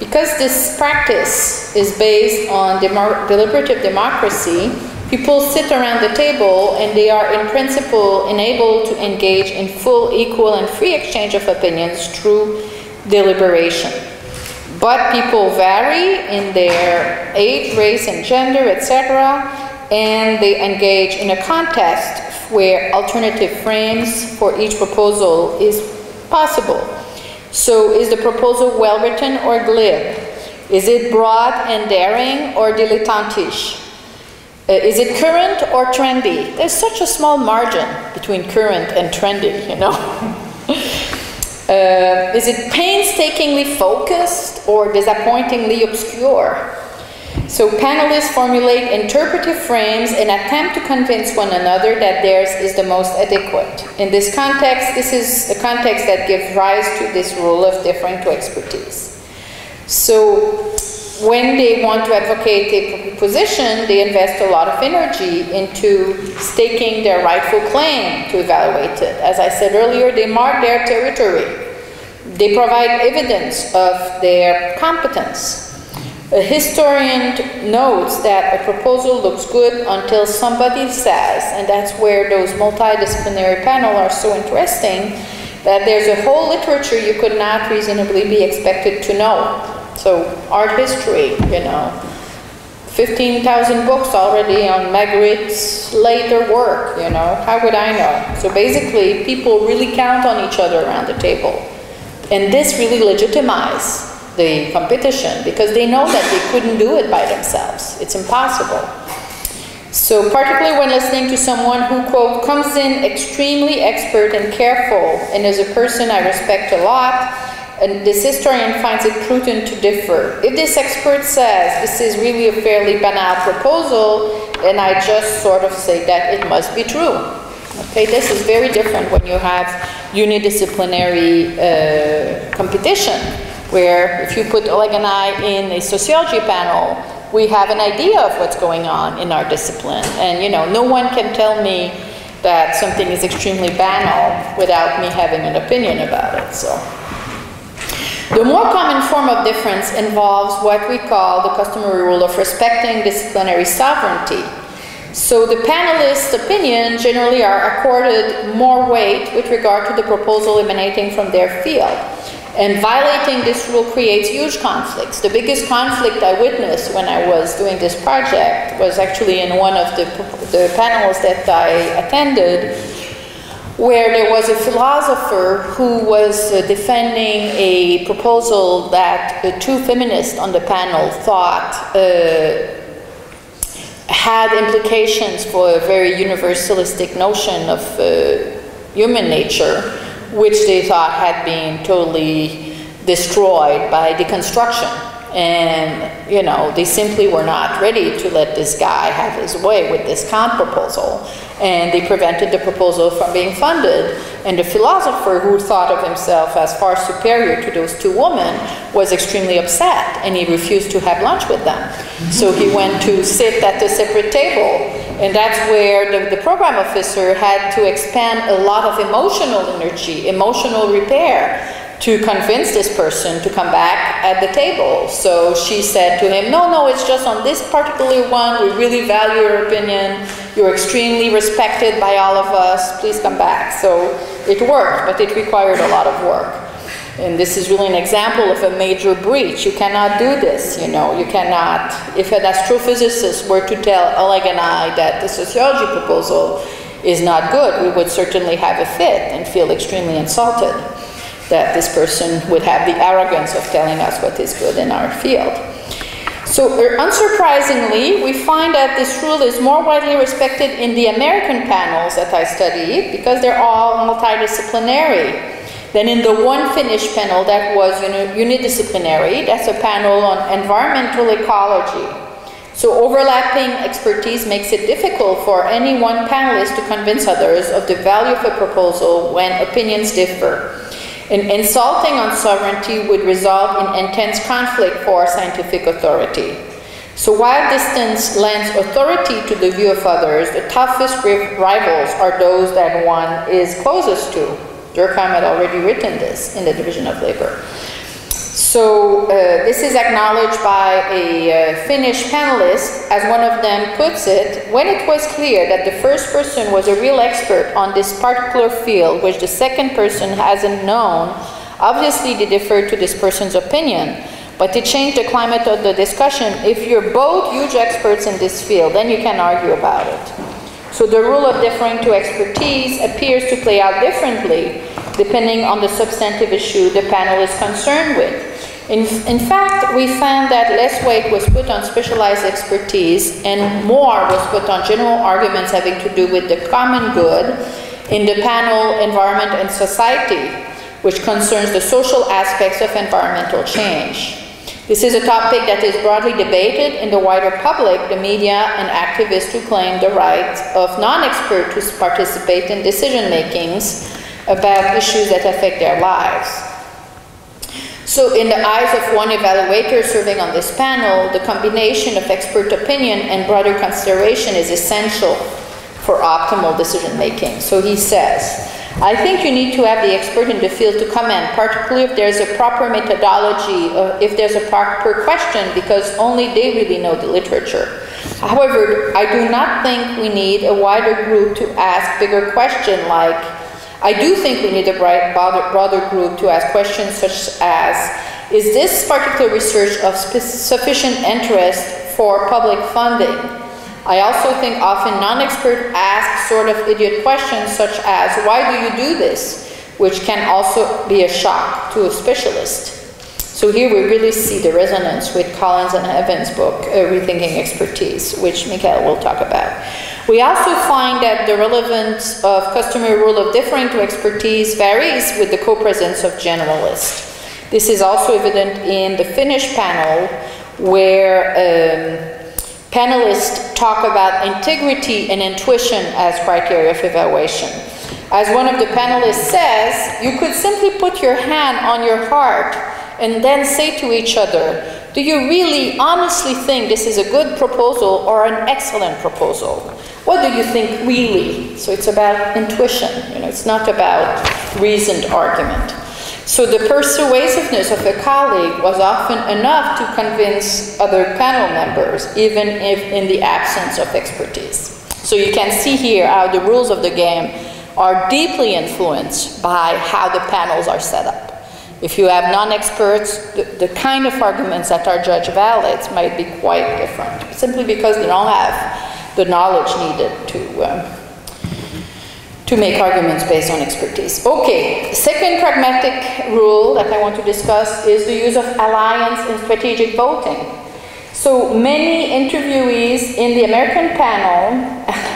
because this practice is based on deliberative democracy, people sit around the table and they are, in principle, enabled to engage in full, equal, and free exchange of opinions through deliberation. But people vary in their age, race, and gender, etc., and they engage in a contest where alternative frames for each proposal is possible. So, is the proposal well written or glib? Is it broad and daring or dilettantish? Uh, is it current or trendy? There's such a small margin between current and trendy, you know. <laughs> Uh, is it painstakingly focused or disappointingly obscure? So panelists formulate interpretive frames and attempt to convince one another that theirs is the most adequate. In this context, this is a context that gives rise to this rule of different to expertise. So when they want to advocate a position, they invest a lot of energy into staking their rightful claim to evaluate it. As I said earlier, they mark their territory. They provide evidence of their competence. A historian notes that a proposal looks good until somebody says, and that's where those multidisciplinary panels are so interesting, that there's a whole literature you could not reasonably be expected to know. So, art history, you know, 15,000 books already on Magritte's later work, you know, how would I know? So basically, people really count on each other around the table. And this really legitimizes the competition because they know that they couldn't do it by themselves. It's impossible. So, particularly when listening to someone who, quote, comes in extremely expert and careful and is a person I respect a lot, and this historian finds it prudent to differ. If this expert says this is really a fairly banal proposal, then I just sort of say that it must be true. Okay, this is very different when you have unidisciplinary uh, competition, where if you put Oleg and I in a sociology panel, we have an idea of what's going on in our discipline. And you know, no one can tell me that something is extremely banal without me having an opinion about it. So the more common form of difference involves what we call the customary rule of respecting disciplinary sovereignty. So the panelists' opinion generally are accorded more weight with regard to the proposal emanating from their field. And violating this rule creates huge conflicts. The biggest conflict I witnessed when I was doing this project was actually in one of the, the panels that I attended, where there was a philosopher who was uh, defending a proposal that the two feminists on the panel thought uh, had implications for a very universalistic notion of uh, human nature, which they thought had been totally destroyed by deconstruction. And, you know, they simply were not ready to let this guy have his way with this Kant proposal. And they prevented the proposal from being funded. And the philosopher, who thought of himself as far superior to those two women, was extremely upset and he refused to have lunch with them. So he went to sit at a separate table. And that's where the, the program officer had to expend a lot of emotional energy, emotional repair to convince this person to come back at the table. So she said to him, No, no, it's just on this particular one. We really value your opinion. You're extremely respected by all of us. Please come back. So it worked, but it required a lot of work. And this is really an example of a major breach. You cannot do this, you know. You cannot, if an astrophysicist were to tell Oleg and I that the sociology proposal is not good, we would certainly have a fit and feel extremely insulted that this person would have the arrogance of telling us what is good in our field. So, uh, unsurprisingly, we find that this rule is more widely respected in the American panels that I studied because they're all multidisciplinary than in the one Finnish panel that was unidisciplinary. That's a panel on environmental ecology. So, overlapping expertise makes it difficult for any one panelist to convince others of the value of a proposal when opinions differ. Insulting on sovereignty would result in intense conflict for scientific authority. So while distance lends authority to the view of others, the toughest rivals are those that one is closest to. Durkheim had already written this in the Division of Labor. So uh, this is acknowledged by a uh, Finnish panelist, as one of them puts it, when it was clear that the first person was a real expert on this particular field, which the second person hasn't known, obviously they deferred to this person's opinion. But to change the climate of the discussion, if you're both huge experts in this field, then you can argue about it. So the rule of deferring to expertise appears to play out differently depending on the substantive issue the panel is concerned with. In, in fact, we found that less weight was put on specialized expertise and more was put on general arguments having to do with the common good in the panel Environment and Society, which concerns the social aspects of environmental change. This is a topic that is broadly debated in the wider public, the media, and activists who claim the right of non experts to participate in decision makings about issues that affect their lives. So, in the eyes of one evaluator serving on this panel, the combination of expert opinion and broader consideration is essential for optimal decision making. So, he says, I think you need to have the expert in the field to comment, particularly if there's a proper methodology, or if there's a proper question, because only they really know the literature. However, I do not think we need a wider group to ask bigger questions like, I do think we need a broader group to ask questions such as Is this particular research of sufficient interest for public funding? I also think often non experts ask sort of idiot questions such as Why do you do this? which can also be a shock to a specialist. So here we really see the resonance with Collins and Evans' book, uh, Rethinking Expertise, which Michael will talk about. We also find that the relevance of customary rule of deferring to expertise varies with the co-presence of generalists. This is also evident in the Finnish panel, where um, panelists talk about integrity and intuition as criteria of evaluation. As one of the panelists says, you could simply put your hand on your heart and then say to each other, Do you really honestly think this is a good proposal or an excellent proposal? What do you think really? So it's about intuition, you know, it's not about reasoned argument. So the persuasiveness of a colleague was often enough to convince other panel members, even if in the absence of expertise. So you can see here how the rules of the game are deeply influenced by how the panels are set up. If you have non-experts, the, the, kind of arguments that are judge valid might be quite different, simply because they don't have the knowledge needed to, um, to make arguments based on expertise. Okay, second pragmatic rule that I want to discuss is the use of alliance in strategic voting. So many interviewees in the American panel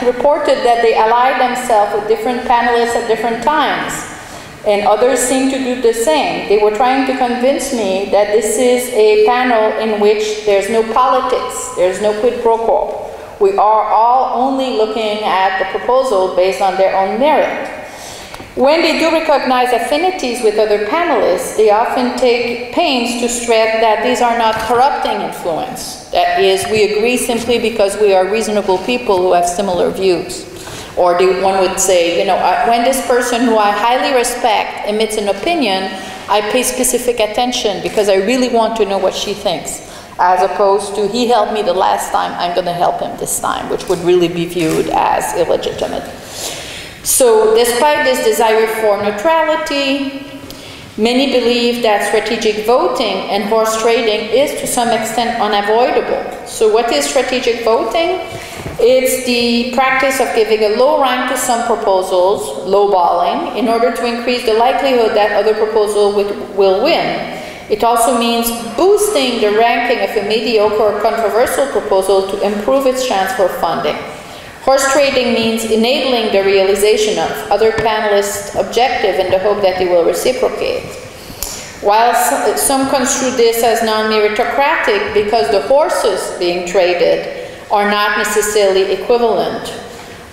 <laughs> reported that they allied themselves with different panelists at different times, and others seemed to do the same. They were trying to convince me that this is a panel in which there's no politics, there's no quid pro quo. We are all only looking at the proposal based on their own merit. When they do recognize affinities with other panelists, they often take pains to stress that these are not corrupting influence. That is, we agree simply because we are reasonable people who have similar views. Or one would say, you know, when this person who I highly respect emits an opinion, I pay specific attention because I really want to know what she thinks as opposed to he helped me the last time, I'm going to help him this time, which would really be viewed as illegitimate. So, despite this desire for neutrality, many believe that strategic voting and horse trading is to some extent unavoidable. So, what is strategic voting? It's the practice of giving a low rank to some proposals, lowballing, in order to increase the likelihood that other proposal will win. It also means boosting the ranking of a mediocre or controversial proposal to improve its chance for funding. Horse trading means enabling the realization of other panelists' objective in the hope that they will reciprocate. While some construe this as non-meritocratic because the horses being traded are not necessarily equivalent,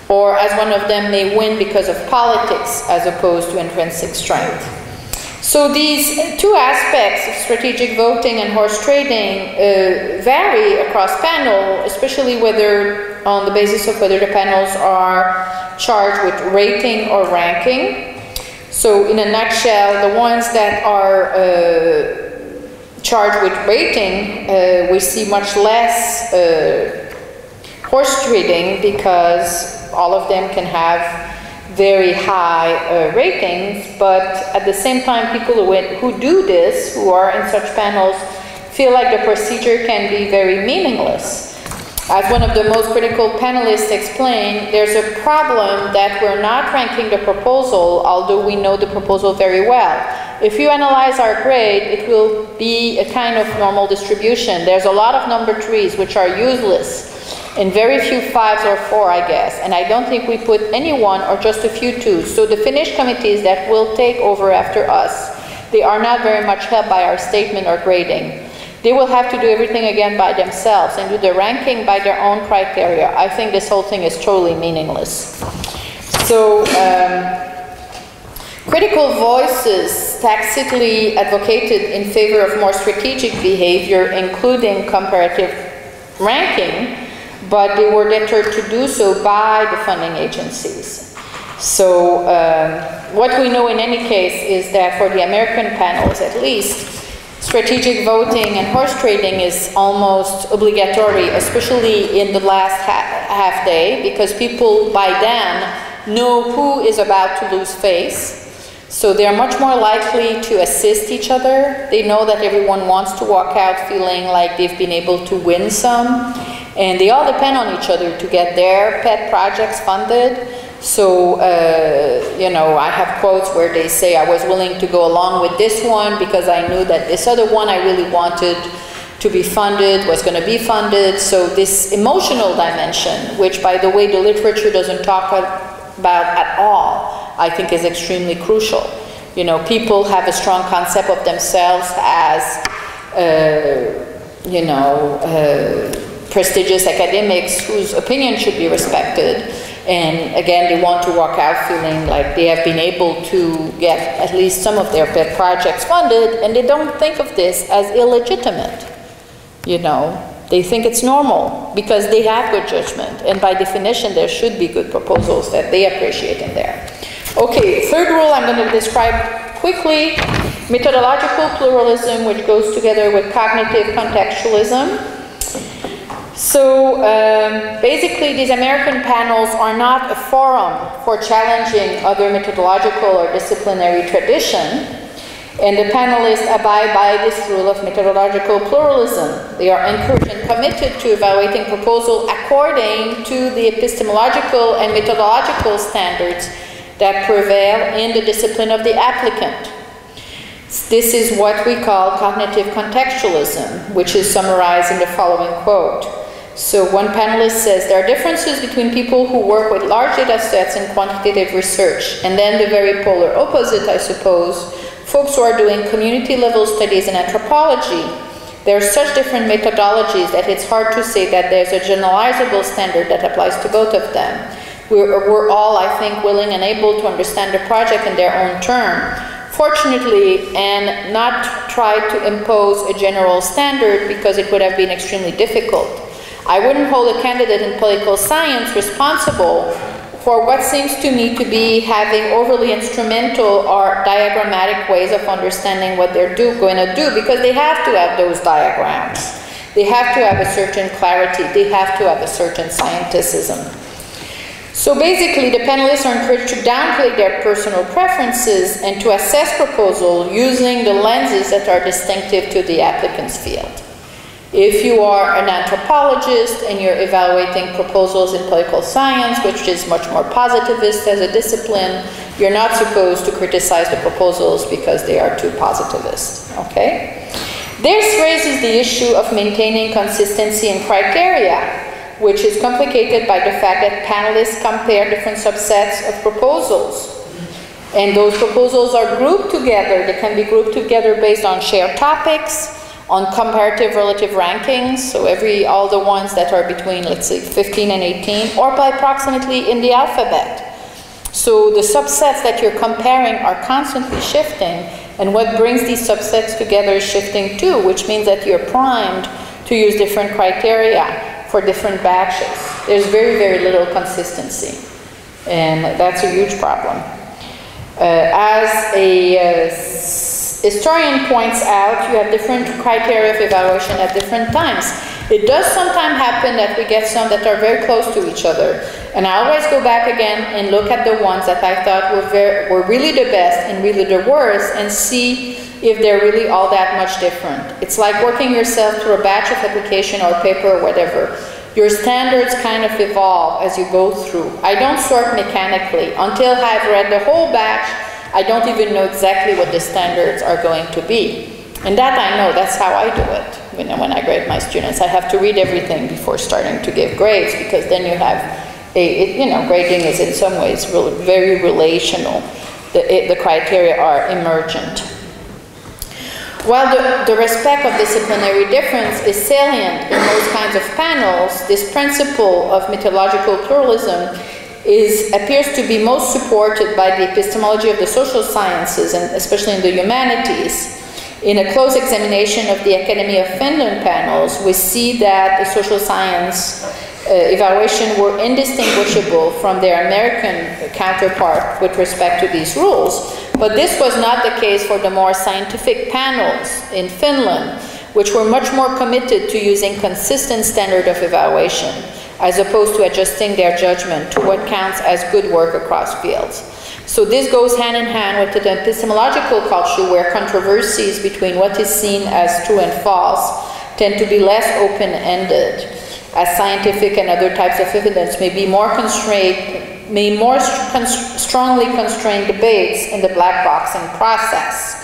or as one of them may win because of politics as opposed to intrinsic strength. So these two aspects of strategic voting and horse trading uh, vary across panel, especially whether on the basis of whether the panels are charged with rating or ranking. So in a nutshell, the ones that are uh, charged with rating, uh, we see much less uh, horse trading because all of them can have very high uh, ratings, but at the same time, people who, who do this, who are in such panels, feel like the procedure can be very meaningless. As one of the most critical panelists explained, there's a problem that we're not ranking the proposal, although we know the proposal very well. If you analyze our grade, it will be a kind of normal distribution. There's a lot of number trees which are useless and very few fives or four, I guess. And I don't think we put any one or just a few twos. So the Finnish committees that will take over after us, they are not very much helped by our statement or grading. They will have to do everything again by themselves and do the ranking by their own criteria. I think this whole thing is totally meaningless. So, um, critical voices tacitly advocated in favor of more strategic behavior, including comparative ranking, but they were deterred to do so by the funding agencies. So, um, what we know in any case is that for the American panels at least, strategic voting and horse trading is almost obligatory, especially in the last ha- half day, because people by then know who is about to lose face. So they are much more likely to assist each other. They know that everyone wants to walk out feeling like they've been able to win some. And they all depend on each other to get their pet projects funded. So, uh, you know, I have quotes where they say, I was willing to go along with this one because I knew that this other one I really wanted to be funded was going to be funded. So, this emotional dimension, which, by the way, the literature doesn't talk about at all, I think is extremely crucial. You know, people have a strong concept of themselves as, uh, you know, uh, prestigious academics whose opinion should be respected. And again, they want to walk out feeling like they have been able to get at least some of their pet projects funded, and they don't think of this as illegitimate. You know, they think it's normal because they have good judgment, and by definition, there should be good proposals that they appreciate in there. Okay, third rule I'm going to describe quickly methodological pluralism, which goes together with cognitive contextualism. So um, basically, these American panels are not a forum for challenging other methodological or disciplinary tradition. And the panelists abide by this rule of methodological pluralism. They are encouraged and committed to evaluating proposal according to the epistemological and methodological standards that prevail in the discipline of the applicant. This is what we call cognitive contextualism, which is summarized in the following quote. So one panelist says there are differences between people who work with large data sets and quantitative research, and then the very polar opposite, I suppose, folks who are doing community level studies in anthropology. There are such different methodologies that it's hard to say that there's a generalizable standard that applies to both of them. We're, we're all, I think, willing and able to understand the project in their own term. Fortunately, and not try to impose a general standard because it would have been extremely difficult. I wouldn't hold a candidate in political science responsible for what seems to me to be having overly instrumental or diagrammatic ways of understanding what they're do, going to do because they have to have those diagrams. They have to have a certain clarity. They have to have a certain scienticism. So basically, the panelists are encouraged to downplay their personal preferences and to assess proposals using the lenses that are distinctive to the applicant's field. If you are an anthropologist and you're evaluating proposals in political science, which is much more positivist as a discipline, you're not supposed to criticize the proposals because they are too positivist, okay? This raises the issue of maintaining consistency in criteria which is complicated by the fact that panelists compare different subsets of proposals. And those proposals are grouped together. They can be grouped together based on shared topics, on comparative relative rankings, so every all the ones that are between, let's say, 15 and 18, or by approximately in the alphabet. So the subsets that you're comparing are constantly shifting, and what brings these subsets together is shifting too, which means that you're primed to use different criteria for different batches. There's very, very little consistency, and that's a huge problem. Uh, as a uh, historian points out, you have different criteria of evaluation at different times. It does sometimes happen that we get some that are very close to each other. And I always go back again and look at the ones that I thought were, very, were really the best and really the worst and see if they're really all that much different. It's like working yourself through a batch of application or paper or whatever. Your standards kind of evolve as you go through. I don't sort mechanically. Until I've read the whole batch, I don't even know exactly what the standards are going to be. And that I know, that's how I do it. When, when I grade my students, I have to read everything before starting to give grades because then you have a, you know, grading is in some ways very relational. The, the criteria are emergent. While the, the respect of disciplinary difference is salient in most kinds of panels, this principle of methodological pluralism is, appears to be most supported by the epistemology of the social sciences and especially in the humanities. In a close examination of the Academy of Finland panels, we see that the social science uh, evaluation were indistinguishable from their American counterpart with respect to these rules. But this was not the case for the more scientific panels in Finland, which were much more committed to using consistent standard of evaluation, as opposed to adjusting their judgment to what counts as good work across fields. So this goes hand in hand with the epistemological culture where controversies between what is seen as true and false tend to be less open-ended, as scientific and other types of evidence may be more constrained may more strongly constrain debates in the black boxing process.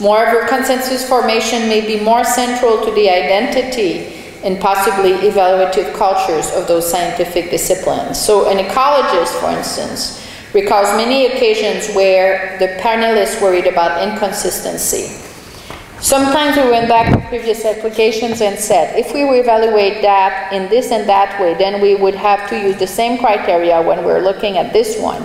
Moreover, consensus formation may be more central to the identity and possibly evaluative cultures of those scientific disciplines. So, an ecologist, for instance, recalls many occasions where the panelists worried about inconsistency Sometimes we went back to previous applications and said, if we evaluate that in this and that way, then we would have to use the same criteria when we're looking at this one.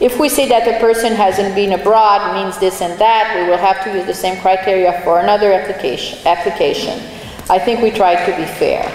If we say that the person hasn't been abroad means this and that, we will have to use the same criteria for another application. application. I think we tried to be fair.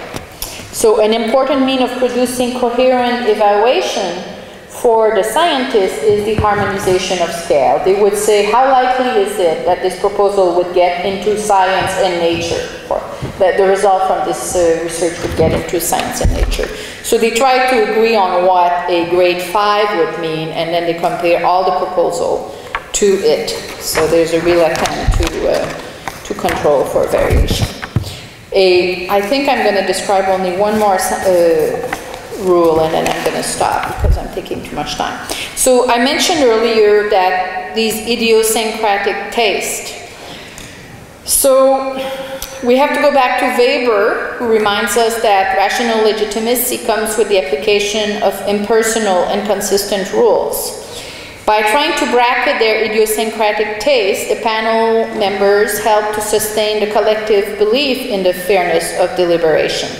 So an important mean of producing coherent evaluation for the scientists is the harmonization of scale. They would say, how likely is it that this proposal would get into science and nature, or that the result from this uh, research would get into science and nature. So they try to agree on what a grade five would mean, and then they compare all the proposal to it. So there's a real attempt to, uh, to control for variation. I think I'm going to describe only one more uh, rule and then I'm going to stop because I'm taking too much time. So I mentioned earlier that these idiosyncratic tastes So we have to go back to Weber, who reminds us that rational legitimacy comes with the application of impersonal and consistent rules. By trying to bracket their idiosyncratic taste, the panel members help to sustain the collective belief in the fairness of deliberation.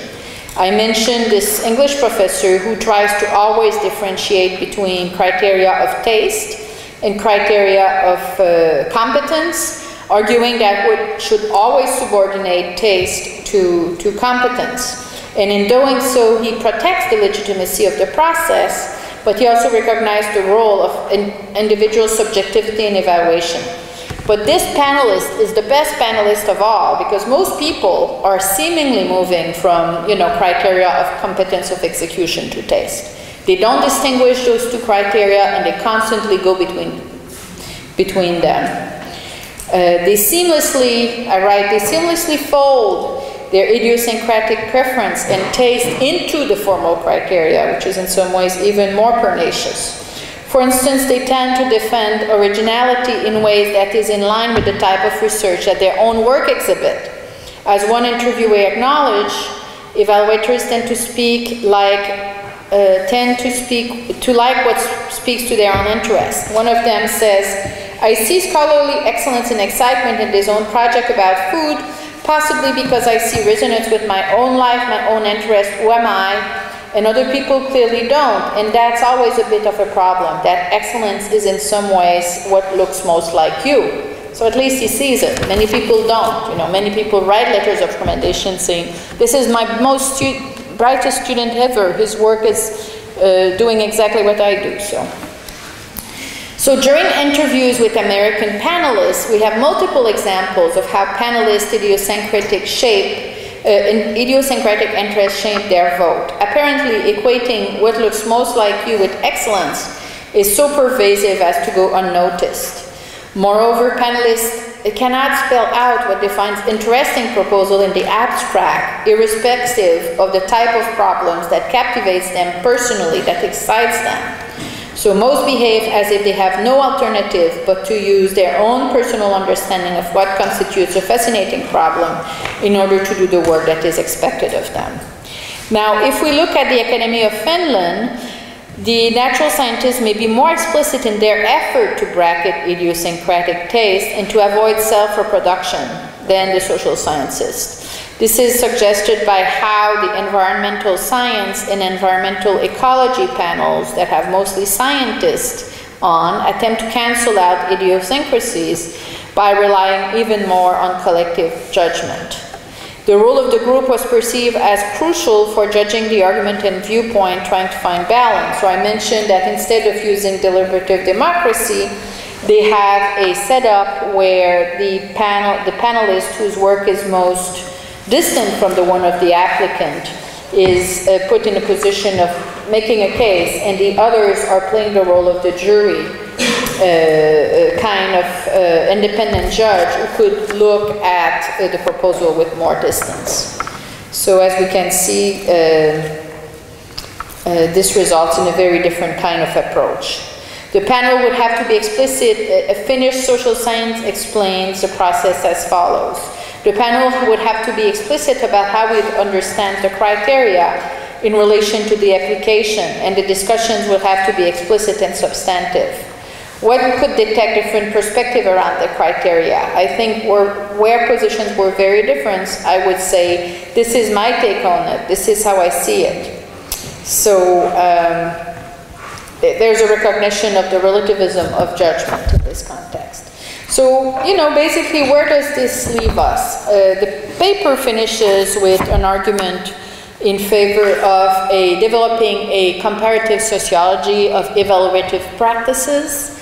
I mentioned this English professor who tries to always differentiate between criteria of taste and criteria of uh, competence, arguing that we should always subordinate taste to, to competence. And in doing so, he protects the legitimacy of the process, but he also recognized the role of in individual subjectivity in evaluation. But this panelist is the best panelist of all because most people are seemingly moving from, you know, criteria of competence of execution to taste. They don't distinguish those two criteria and they constantly go between, between them. Uh, they seamlessly, I write, they seamlessly fold their idiosyncratic preference and taste into the formal criteria, which is in some ways even more pernicious. For instance, they tend to defend originality in ways that is in line with the type of research that their own work exhibit. As one interviewee acknowledged, evaluators tend to speak like uh, tend to speak to like what speaks to their own interest. One of them says, "I see scholarly excellence and excitement in this own project about food, possibly because I see resonance with my own life, my own interest. Who am I?" And other people clearly don't, and that's always a bit of a problem. That excellence is in some ways what looks most like you. So at least he sees it. Many people don't. You know, many people write letters of commendation saying, "This is my most stu- brightest student ever. His work is uh, doing exactly what I do." So. So during interviews with American panelists, we have multiple examples of how panelists' idiosyncratic shape, uh, idiosyncratic interest shape their vote. Apparently, equating what looks most like you with excellence is so pervasive as to go unnoticed. Moreover, panelists cannot spell out what defines interesting proposal in the abstract, irrespective of the type of problems that captivates them personally, that excites them. So most behave as if they have no alternative but to use their own personal understanding of what constitutes a fascinating problem in order to do the work that is expected of them. Now, if we look at the Academy of Finland, the natural scientists may be more explicit in their effort to bracket idiosyncratic taste and to avoid self reproduction than the social scientists. This is suggested by how the environmental science and environmental ecology panels that have mostly scientists on attempt to cancel out idiosyncrasies by relying even more on collective judgment. The role of the group was perceived as crucial for judging the argument and viewpoint, trying to find balance. So I mentioned that instead of using deliberative democracy, they have a setup where the panel, the panelist whose work is most distant from the one of the applicant, is uh, put in a position of making a case, and the others are playing the role of the jury uh, kind of uh, independent judge who could look at uh, the proposal with more distance. So as we can see, this results in a very different kind of approach. The panel would have to be explicit. A Finnish social science explains the process as follows. The panel would have to be explicit about how we understand the criteria in relation to the application, and the discussions would have to be explicit and substantive. What could detect different perspective around the criteria? I think where, where positions were very different, I would say, this is my take on it, this is how I see it. So um, there's a recognition of the relativism of judgment in this context. So, you know, basically, where does this leave us? Uh, the paper finishes with an argument in favor of a developing a comparative sociology of evaluative practices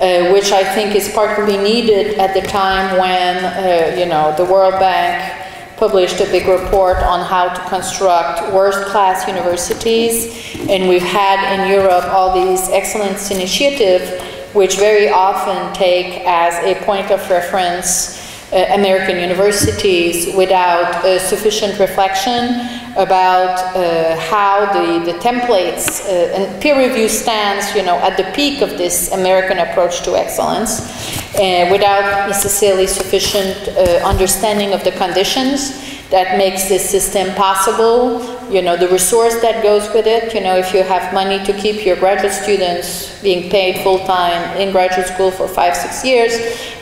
uh, which I think is partly needed at the time when, uh, you know, the World Bank published a big report on how to construct world-class universities, and we've had in Europe all these excellence initiatives, which very often take as a point of reference uh, American universities without uh, sufficient reflection about uh, how the, the templates uh, and peer review stands, you know, at the peak of this American approach to excellence. uh, without necessarily sufficient understanding of the conditions that makes this system possible. You know, the resource that goes with it. You know, if you have money to keep your graduate students being paid full time in graduate school for five, six years,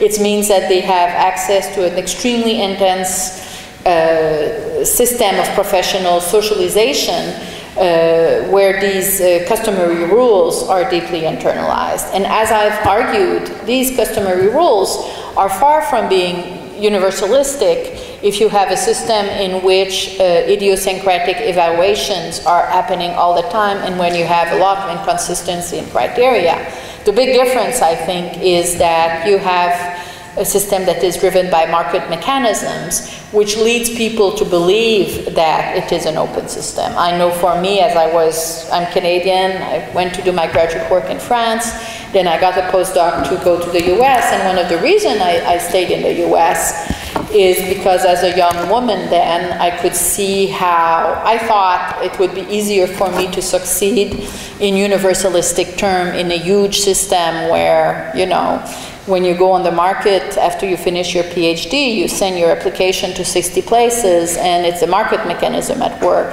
it means that they have access to an extremely intense uh, system of professional socialization uh, where these uh, customary rules are deeply internalized. And as I've argued, these customary rules are far from being universalistic if you have a system in which uh, idiosyncratic evaluations are happening all the time and when you have a lot of inconsistency in criteria. The big difference, I think, is that you have a system that is driven by market mechanisms, which leads people to believe that it is an open system. I know for me, as I was, I'm Canadian, I went to do my graduate work in France, then I got a postdoc to go to the US, and one of the reasons I, I stayed in the US is because as a young woman then I could see how I thought it would be easier for me to succeed in universalistic term in a huge system where, you know, when you go on the market after you finish your PhD, you send your application to 60 places and it's a market mechanism at work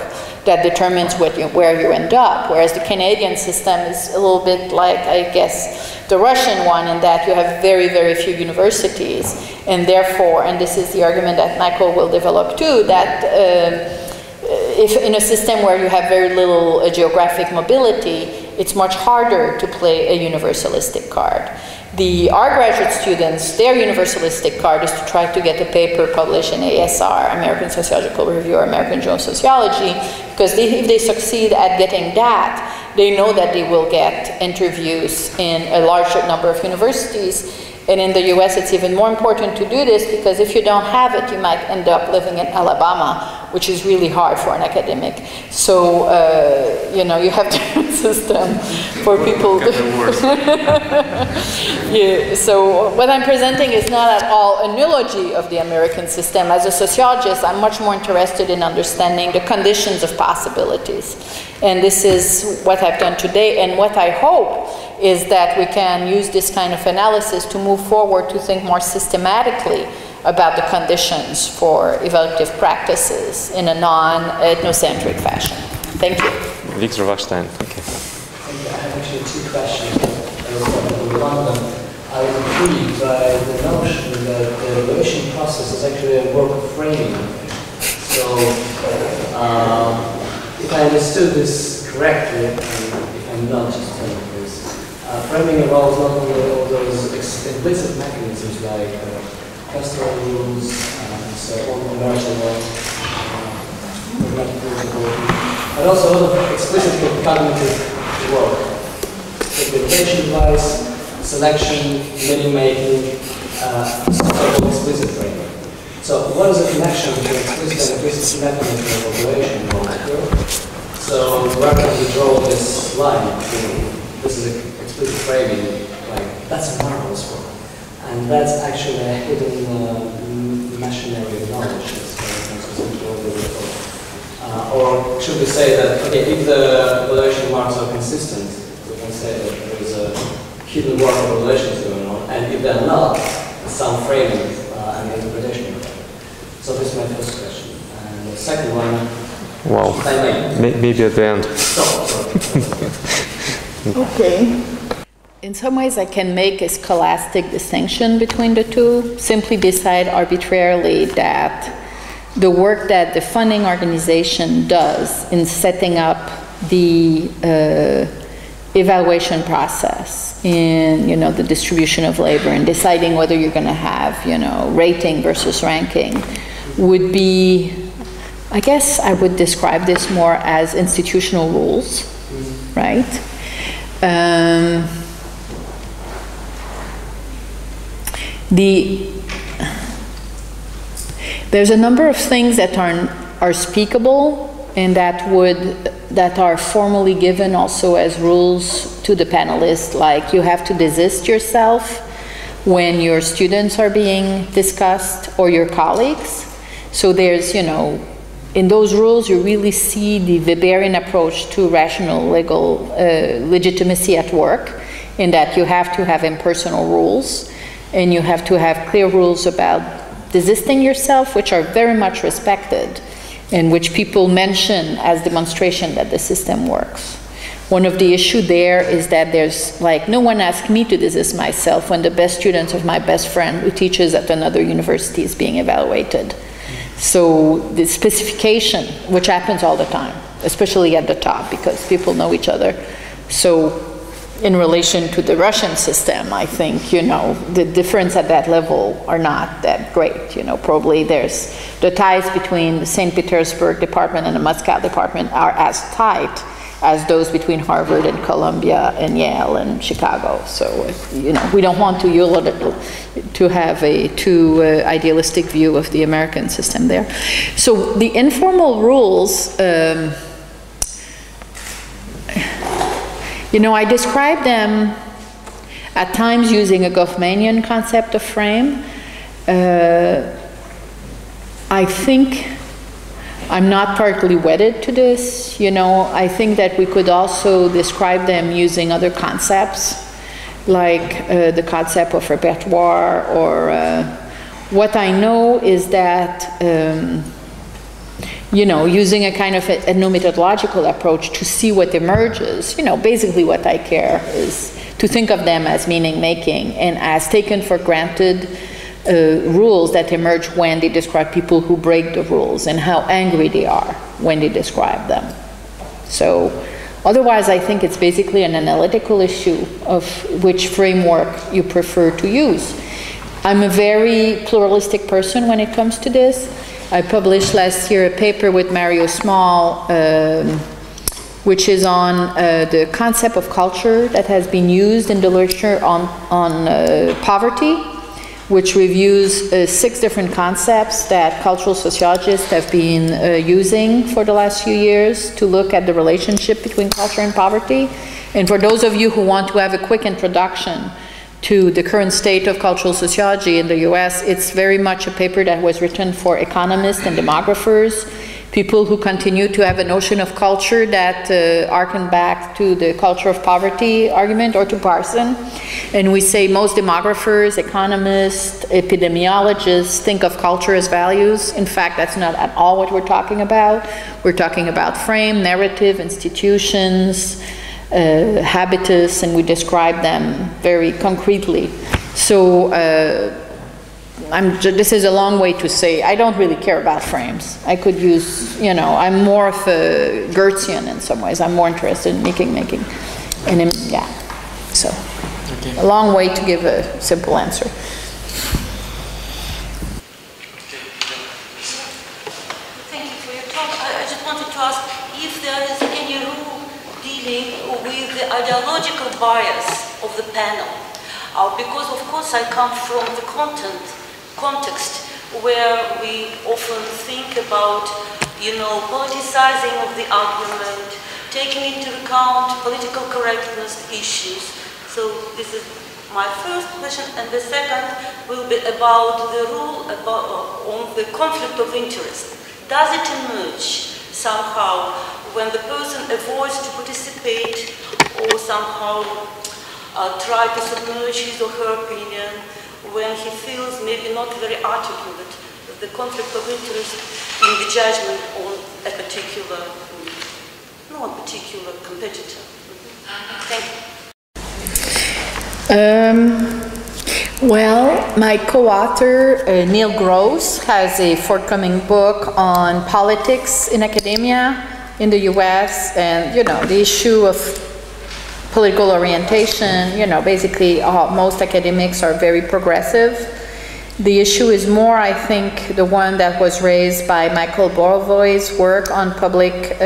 that determines you, where you end up. Whereas the Canadian system is a little bit like, I guess, the Russian one in that you have very, very few universities. And therefore, and this is the argument that Michael will develop too, that um, if in a system where you have very little uh, geographic mobility, it's much harder to play a universalistic card. The, our graduate students, their universalistic card is to try to get a paper published in ASR, American Sociological Review or American Journal of Sociology, because they, if they succeed at getting that, they know that they will get interviews in a larger number of universities. And in the US, it's even more important to do this because if you don't have it, you might end up living in Alabama, which is really hard for an academic. So, uh, you know, you have <laughs> different system for people. <laughs> yeah, so what I'm presenting is not at all a eulogy of the American system. As a sociologist, I'm much more interested in understanding the conditions of possibilities. And this is what I've done today. And what I hope is that we can use this kind of analysis to move forward to think more systematically about the conditions for evaluative practices in a non-ethnocentric fashion. Thank you. Victor Vakhshtayn. Okay. I have actually two questions. One of them, I was intrigued by the notion that the evaluation process is actually a work of framing. So, um, if I understood this correctly, and if I'm not just telling uh, framing involves not only all those implicit mechanisms like uh, rules, uh, so on law, uh, but also a lot of explicit cognitive work. Segmentation device, selection, meaning making, uh, so-called explicit framing. So what is the connection between explicit and implicit mechanism of evaluation So where can we draw this line between this is a with framing, like, that's a marvelous work. And that's actually a hidden uh, machinery of knowledge uh, or should we say that, okay, if the relation marks are consistent, we can say that there is a hidden work of relations going on, and if they're not, some framing uh, and interpretation of them. So this is my first question. And the second one, Wow. Maybe at the end. <laughs> okay. In some ways, I can make a scholastic distinction between the two, simply decide arbitrarily that the work that the funding organization does in setting up the uh, evaluation process in you know the distribution of labor and deciding whether you're going to have you know rating versus ranking would be i guess i would describe this more as institutional rules right um, The, there's a number of things that are, are speakable and that would that are formally given also as rules to the panelists like you have to desist yourself when your students are being discussed or your colleagues. So there's you know in those rules you really see the Weberian approach to rational legal uh, legitimacy at work in that you have to have impersonal rules and you have to have clear rules about desisting yourself, which are very much respected, and which people mention as demonstration that the system works. One of the issue there is that there's like no one asked me to desist myself when the best students of my best friend who teaches at another university is being evaluated. So the specification, which happens all the time, especially at the top because people know each other. So in relation to the Russian system, I think, you know, the difference at that level are not that great. You know, probably there's the ties between the St. Petersburg department and the Moscow department are as tight as those between Harvard and Columbia and Yale and Chicago. So, you know, we don't want to, to have a too uh, idealistic view of the American system there. So the informal rules, um, you know, I describe them at times using a Goffmanian concept of frame. Uh, I think I'm not partly wedded to this. You know, I think that we could also describe them using other concepts, like uh, the concept of repertoire, or uh, what I know is that. Um, you know, using a kind of ethnomethodological approach to see what emerges. You know, basically what I care is to think of them as meaning making and as taken for granted uh, rules that emerge when they describe people who break the rules and how angry they are when they describe them. So, otherwise, I think it's basically an analytical issue of which framework you prefer to use. I'm a very pluralistic person when it comes to this. I published last year a paper with Mario Small. Um, which is on uh, the concept of culture that has been used in the literature on, on uh, poverty which reviews uh, six different concepts that cultural sociologists have been uh, using for the last few years to look at the relationship between culture and poverty. And for those of you who want to have a quick introduction to the current state of cultural sociology in the US, it's very much a paper that was written for economists and demographers people who continue to have a notion of culture that uh, harken back to the culture of poverty argument or to Parson. And we say most demographers, economists, epidemiologists think of culture as values. In fact, that's not at all what we're talking about. We're talking about frame, narrative, institutions, uh, habitus, and we describe them very concretely. So, uh, I'm, this is a long way to say I don't really care about frames. I could use, you know, I'm more of a Geertzian in some ways. I'm more interested in making, making, and in, yeah. So, okay. a long way to give a simple answer. Thank you for your talk. I, just wanted to ask if there is any rule dealing with the ideological bias of the panel. Uh, because, of course, I come from the content context where we often think about, you know, politicizing of the argument, taking into account political correctness issues. So this is my first question, and the second will be about the rule about, uh, on the conflict of interest. Does it emerge somehow when the person avoids to participate or somehow uh, try to submerge his or her opinion when he feels maybe not very articulate the conflict of interest in the judgment on a particular, no, a particular competitor. Thank you. Um, well, my co-author uh, Neil Gross has a forthcoming book on politics in academia in the U.S. and you know the issue of political orientation, you know, basically uh, most academics are very progressive. The issue is more, I think, the one that was raised by Michael Burawoy's work on public uh,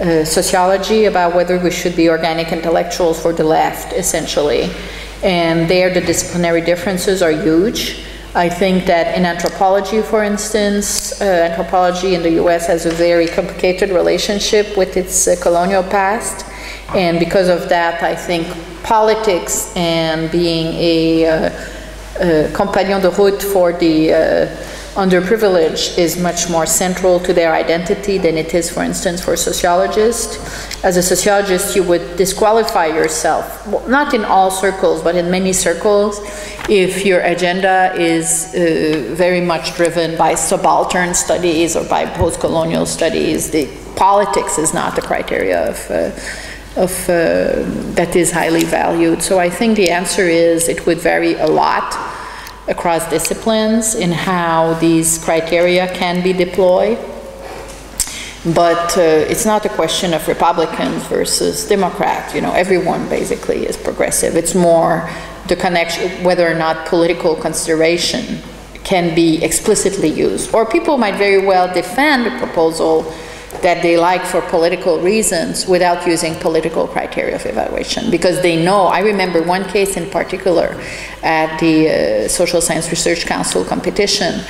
uh, sociology about whether we should be organic intellectuals for the left, essentially. And there, the disciplinary differences are huge. I think that in anthropology, for instance, uh, anthropology in the US has a very complicated relationship with its uh, colonial past. And because of that, I think politics and being a, uh, compagnon de route for the uh, underprivileged is much more central to their identity than it is, for instance, for a sociologist. As a sociologist, you would disqualify yourself, well, not in all circles, but in many circles, if your agenda is uh, very much driven by subaltern studies or by post colonial studies. The politics is not the criteria of. Uh, of uh, that is highly valued. So I think the answer is it would vary a lot across disciplines in how these criteria can be deployed. But uh, it's not a question of Republicans versus Democrats. You know, everyone basically is progressive. It's more the connection, whether or not political consideration can be explicitly used. Or people might very well defend a proposal that they like for political reasons without using political criteria of evaluation because they know. I remember one case in particular at the uh, Social Science Research Council competition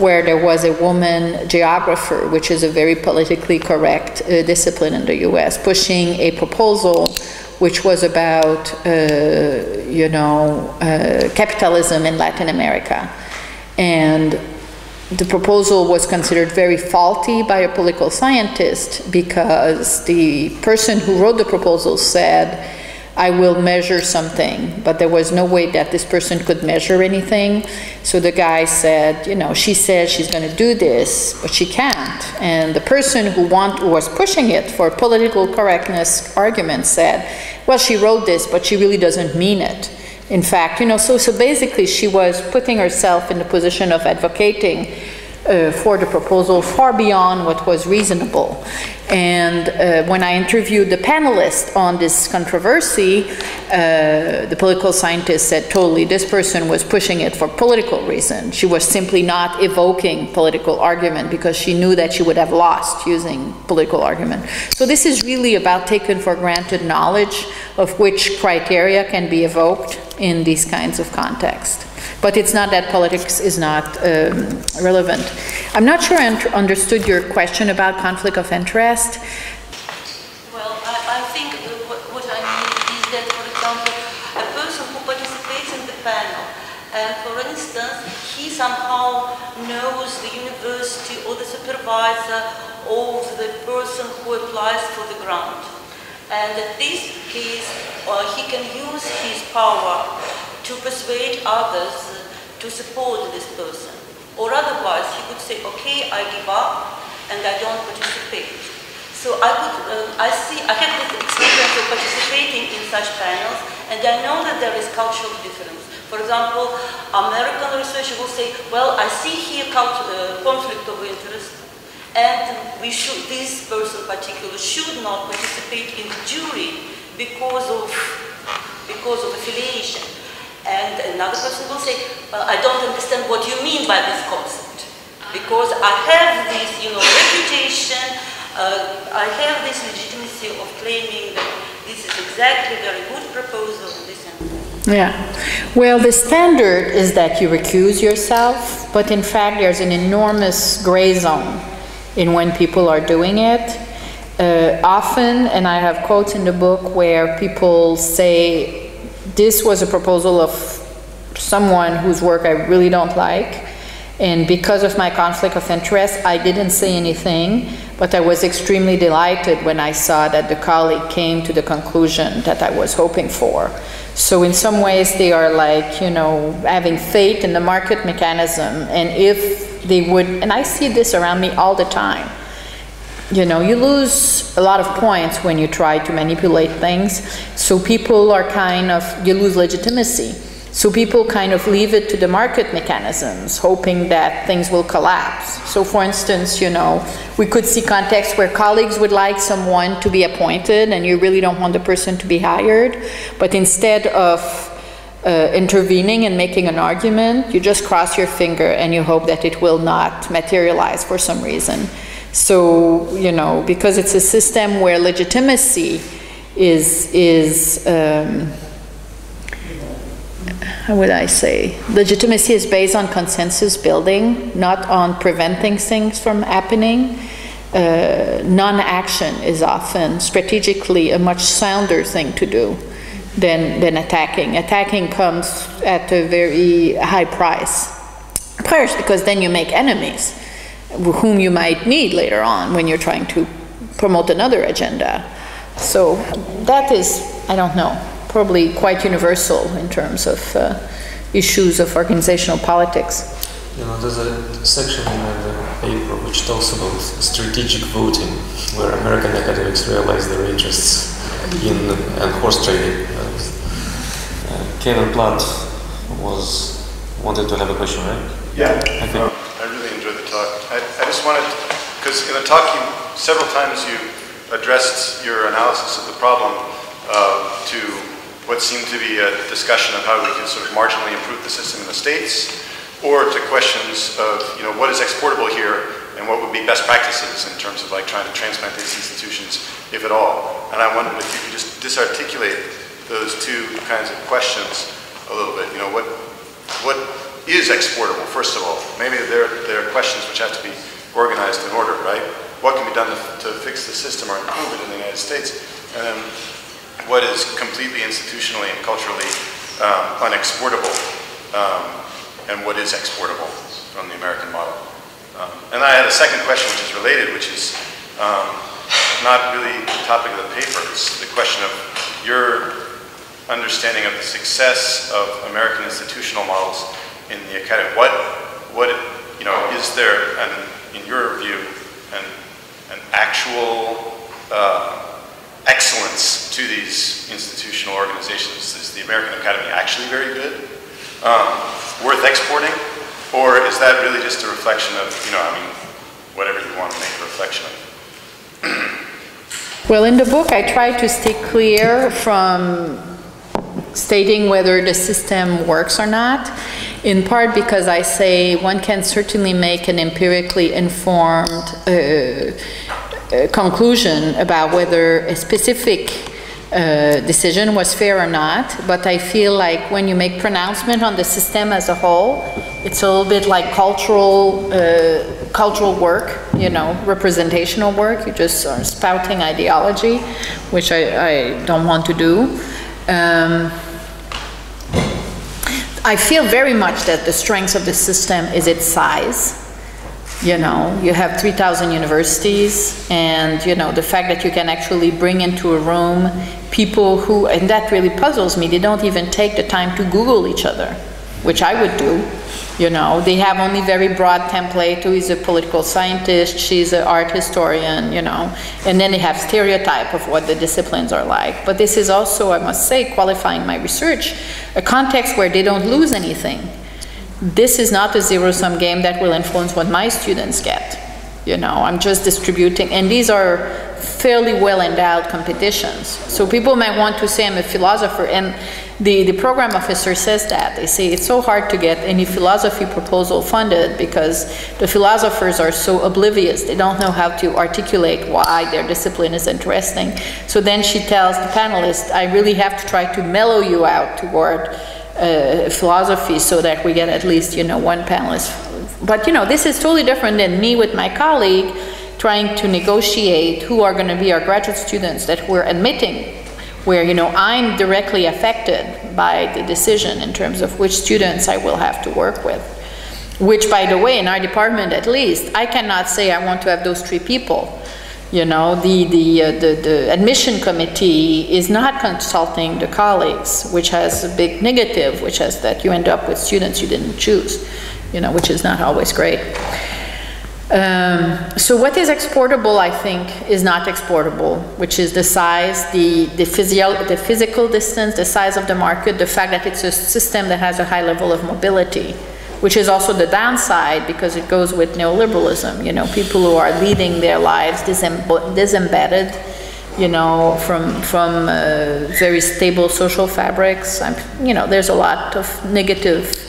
where there was a woman geographer, which is a very politically correct uh, discipline in the US, pushing a proposal which was about, uh, you know, uh, capitalism in Latin America. And the proposal was considered very faulty by a political scientist because the person who wrote the proposal said, I will measure something, but there was no way that this person could measure anything. So the guy said, you know, she says she's going to do this, but she can't. And the person who, want, who was pushing it for political correctness argument said, well, she wrote this, but she really doesn't mean it in fact. You know, so, so basically she was putting herself in the position of advocating uh, for the proposal far beyond what was reasonable. And uh, when I interviewed the panelists on this controversy, uh, the political scientist said totally this person was pushing it for political reasons. She was simply not evoking political argument because she knew that she would have lost using political argument. So this is really about taken for granted knowledge of which criteria can be evoked in these kinds of contexts. But it's not that politics is not um, relevant. I'm not sure I understood your question about conflict of interest. Well, I, think what, I mean is that, for example, a person who participates in the panel, and for instance, he somehow knows the university or the supervisor of the person who applies for the grant. And in this case, uh, he can use his power to persuade others to support this person. Or otherwise, he could say, okay, I give up and I don't participate. So I could, uh, I see, I have this experience of participating in such panels, and I know that there is cultural difference. For example, American researcher will say, well, I see here uh, conflict of interest, and we should, this person particular should not participate in the jury because of, because of affiliation. And another person will say, well, I don't understand what you mean by this concept. Because I have this, you know, reputation, uh, I have this legitimacy of claiming that this is exactly a very good proposal this and that. Yeah. Well, the standard is that you recuse yourself, but in fact, there's an enormous gray zone in when people are doing it. Uh, often, and I have quotes in the book where people say, this was a proposal of someone whose work I really don't like. And because of my conflict of interest, I didn't say anything, but I was extremely delighted when I saw that the colleague came to the conclusion that I was hoping for. So, in some ways, they are like, you know, having faith in the market mechanism. And if they would, and I see this around me all the time you know, you lose a lot of points when you try to manipulate things. So people are kind of, you lose legitimacy. So people kind of leave it to the market mechanisms, hoping that things will collapse. So for instance, you know, we could see contexts where colleagues would like someone to be appointed and you really don't want the person to be hired, but instead of uh, intervening and making an argument, you just cross your finger and you hope that it will not materialize for some reason. So, you know, because it's a system where legitimacy is, is um, how would I say? Legitimacy is based on consensus building, not on preventing things from happening. Uh, non action is often strategically a much sounder thing to do than, than attacking. Attacking comes at a very high price. First, because then you make enemies whom you might need later on when you're trying to promote another agenda. So that is, I don't know, probably quite universal in terms of uh, issues of organizational politics. You know, there's a section in the paper which talks about strategic voting, where American academics realize their interests in and horse trading. Uh, Kevin Platt was wanted to have a question, right? Yeah. Okay. Uh, I really enjoyed the talk. I, just wanted, because in the talk, you, several times you addressed your analysis of the problem uh, to what seemed to be a discussion of how we can sort of marginally improve the system in the States, or to questions of, you know, what is exportable here and what would be best practices in terms of like trying to transplant these institutions, if at all. And I wondered if you could just disarticulate those two kinds of questions a little bit. You know, what, what is exportable, first of all? Maybe there, there are questions which have to be organized in order, right? What can be done to, fix the system or improve it in the United States? And then what is completely institutionally and culturally um, unexportable um, and what is exportable from the American model. Um, and I had a second question which is related, which is um, not really the topic of the paper. It's the question of your understanding of the success of American institutional models in the academy. What, what, you know, is there, an, in your view, an, an actual uh, excellence to these institutional organizations? Is the American Academy actually very good? Um, worth exporting? Or is that really just a reflection of, you know, I mean, whatever you want to make a reflection of? well, in the book, I try to stay clear from stating whether the system works or not, in part because I say one can certainly make an empirically informed uh, uh, conclusion about whether a specific uh, decision was fair or not, but I feel like when you make pronouncement on the system as a whole, it's a little bit like cultural uh, cultural work, you know, representational work. You just are spouting ideology, which I, I don't want to do. Um, I feel very much that the strength of the system is its size. You know you have 3000 universities and you know the fact that you can actually bring into a room people who and that really puzzles me they don't even take the time to google each other which i would do you know they have only very broad template. Who is a political scientist? She's an art historian you know. And then they have stereotype of what the disciplines are like. But this is also i must say qualifying my research a context where they don't lose anything. This is not a zero-sum game that will influence what my students get. You know, I'm just distributing, and these are fairly well-endowed competitions. So people might want to say I'm a philosopher, and the, the program officer says that. They say it's so hard to get any philosophy proposal funded because the philosophers are so oblivious. They don't know how to articulate why their discipline is interesting. So then she tells the panelists, I really have to try to mellow you out toward uh, philosophy so that we get at least, you know, one panelist. But, you know, this is totally different than me with my colleague trying to negotiate who are going to be our graduate students that we're admitting where you know I'm directly affected by the decision in terms of which students I will have to work with. Which, by the way, in our department at least, I cannot say I want to have those three people. You know, the, the, uh, the, the, admission committee is not consulting the colleagues, which has a big negative, which is that you end up with students you didn't choose, you know, which is not always great. Um, so what is exportable, I think, is not exportable, which is the size, the, the, physio the physical distance, the size of the market, the fact that it's a system that has a high level of mobility which is also the downside because it goes with neoliberalism. You know, people who are leading their lives disembedded, you know, from from uh, very stable social fabrics. I'm, you know, there's a lot of negative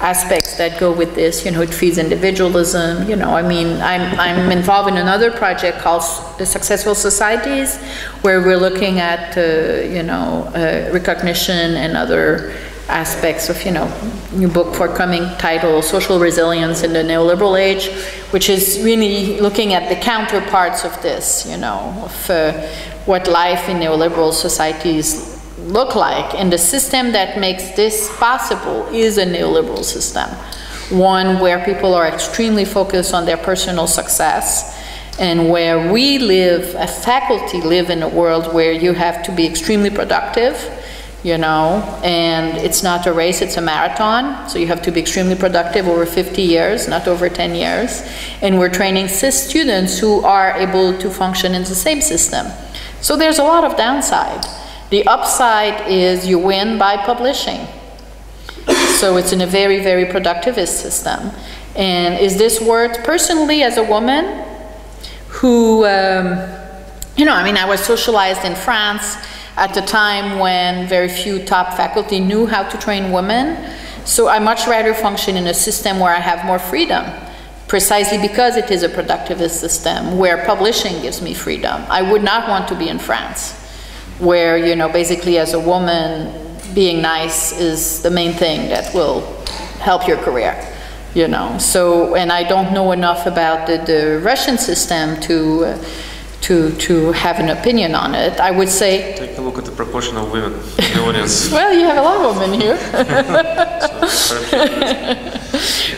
aspects that go with this. You know, it feeds individualism. You know, I mean, I'm I'm involved in another project called the Successful Societies, where we're looking at uh, you know uh, recognition and other aspects of, you know, new book forthcoming title, Social Resilience in the Neoliberal Age, which is really looking at the counterparts of this, you know, of uh, what life in neoliberal societies look like. And the system that makes this possible is a neoliberal system, One where people are extremely focused on their personal success, and where we live, a faculty live in a world where you have to be extremely productive, you know, and it's not a race, it's a marathon. So you have to be extremely productive over 50 years, not over 10 years. And we're training CIS students who are able to function in the same system. So there's a lot of downside. The upside is you win by publishing. So it's in a very, very productivist system. And is this worth, personally, as a woman who, um, you know, I mean, I was socialized in France at a time when very few top faculty knew how to train women. So I much rather function in a system where I have more freedom, precisely because it is a productivist system where publishing gives me freedom. I would not want to be in France, where, you know, basically as a woman, being nice is the main thing that will help your career you know? So and i don't know enough about the, the russian system to uh, to, to have an opinion on it. I would say. Take a look at the proportion of women in the audience. <laughs> well, you have a lot of women here. <laughs>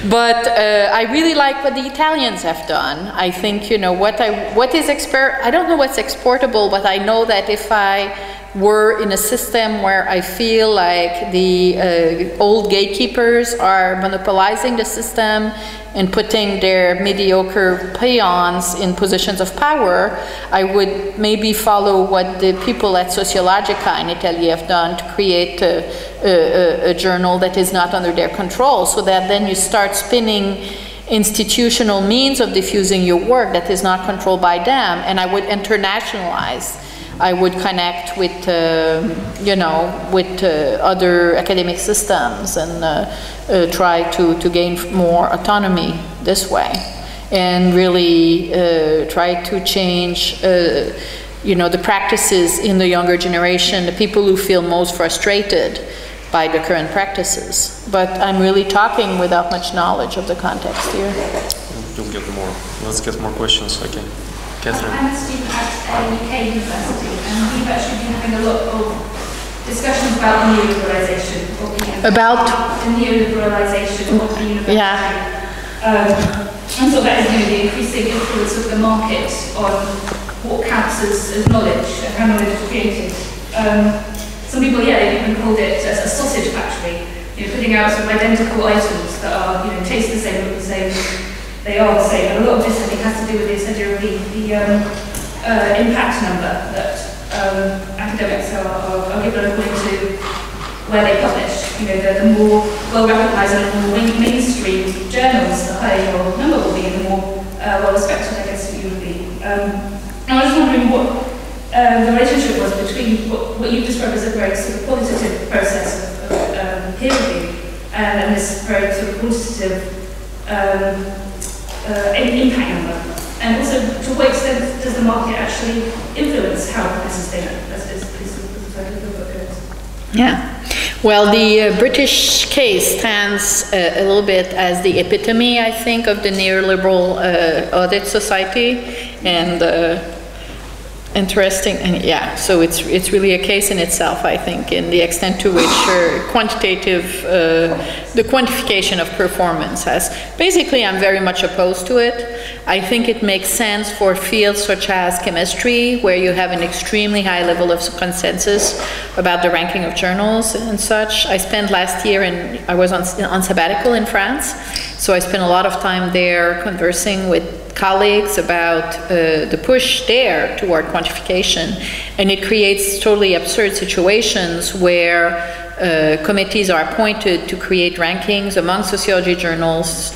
but uh, I really like what the Italians have done. I think you know what I what is expert. I don't know what's exportable, but I know that if I were in a system where I feel like the uh, old gatekeepers are monopolizing the system and putting their mediocre peons in positions of power, I would maybe follow what the people at Sociologica in Italy have done to create a, a, a journal that is not under their control, so that then you start spinning institutional means of diffusing your work that is not controlled by them, and I would internationalize I would connect with, uh, you know, with uh, other academic systems and uh, uh try to, to gain more autonomy this way. And really uh, try to change, uh, you know, the practices in the younger generation, the people who feel most frustrated by the current practices. But I'm really talking without much knowledge of the context here. You'll get more. Let's get more questions. Okay. Catherine. I'm a student at a UK University, and we've actually been having a lot of discussions about neoliberalisation of the about the neoliberalisation of the university. Yeah. Um, and so that is you know, the increasing influence of the market on what counts as, as knowledge and how knowledge is created. Um, some people, yeah, they've even called it as a sausage factory, you know, putting out sort of identical items that are, you know, taste the same, look the same, they are the same. And a lot of this, I think, has to do with idea of the, the um, uh, impact number that um, academics are, are, are, given according to where they publish. You know, the, the more well-recognized and more mainstream journals, the higher your number will be, and the more uh, well-respected, I guess, you would be. Um, I was wondering what um, the relationship was between what, what you described as a very sort of qualitative process of, of um, peer review and, and this very sort of quantitative um, uh, impact on number? And also, to what extent does the market actually influence how this is done? Yeah. Well, the uh, British case stands uh, a little bit as the epitome, I think, of the neoliberal uh, audit society. And uh, interesting and yeah so it's it's really a case in itself i think in the extent to which uh, quantitative uh, the quantification of performance has. Basically i'm very much opposed to it. I think it makes sense for fields such as chemistry where you have an extremely high level of consensus about the ranking of journals and such. I spent last year and i was on, on sabbatical in france so i spent a lot of time there conversing with colleagues about uh, the push there toward quantification, and it creates totally absurd situations where uh, committees are appointed to create rankings among sociology journals,